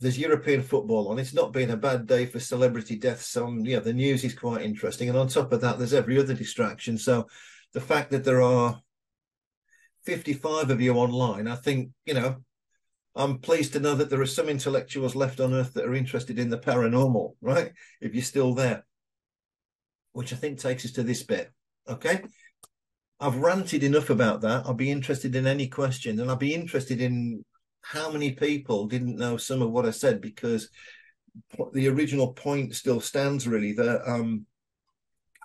there's European football on. It's not been a bad day for celebrity deaths. Um, so yeah, the news is quite interesting. And on top of that, there's every other distraction. So the fact that there are 55 of you online, I think, you know, I'm pleased to know that there are some intellectuals left on earth that are interested in the paranormal, right? If you're still there, which I think takes us to this bit. Okay. I've ranted enough about that. I'll be interested in any question, and I'll be interested in how many people didn't know some of what I said because the original point still stands. Really, that um,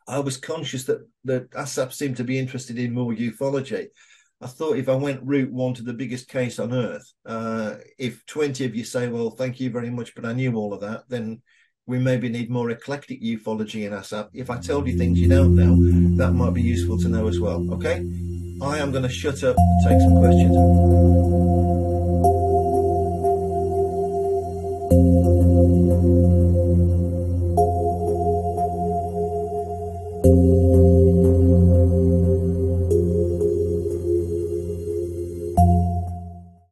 I was conscious that that ASSAP seemed to be interested in more ufology. I thought if I went route one to the biggest case on earth, uh, if 20 of you say, well, thank you very much, but I knew all of that, then we maybe need more eclectic ufology in ASSAP. If I told you things you don't know, that might be useful to know as well. Okay? I am going to shut up and take some questions.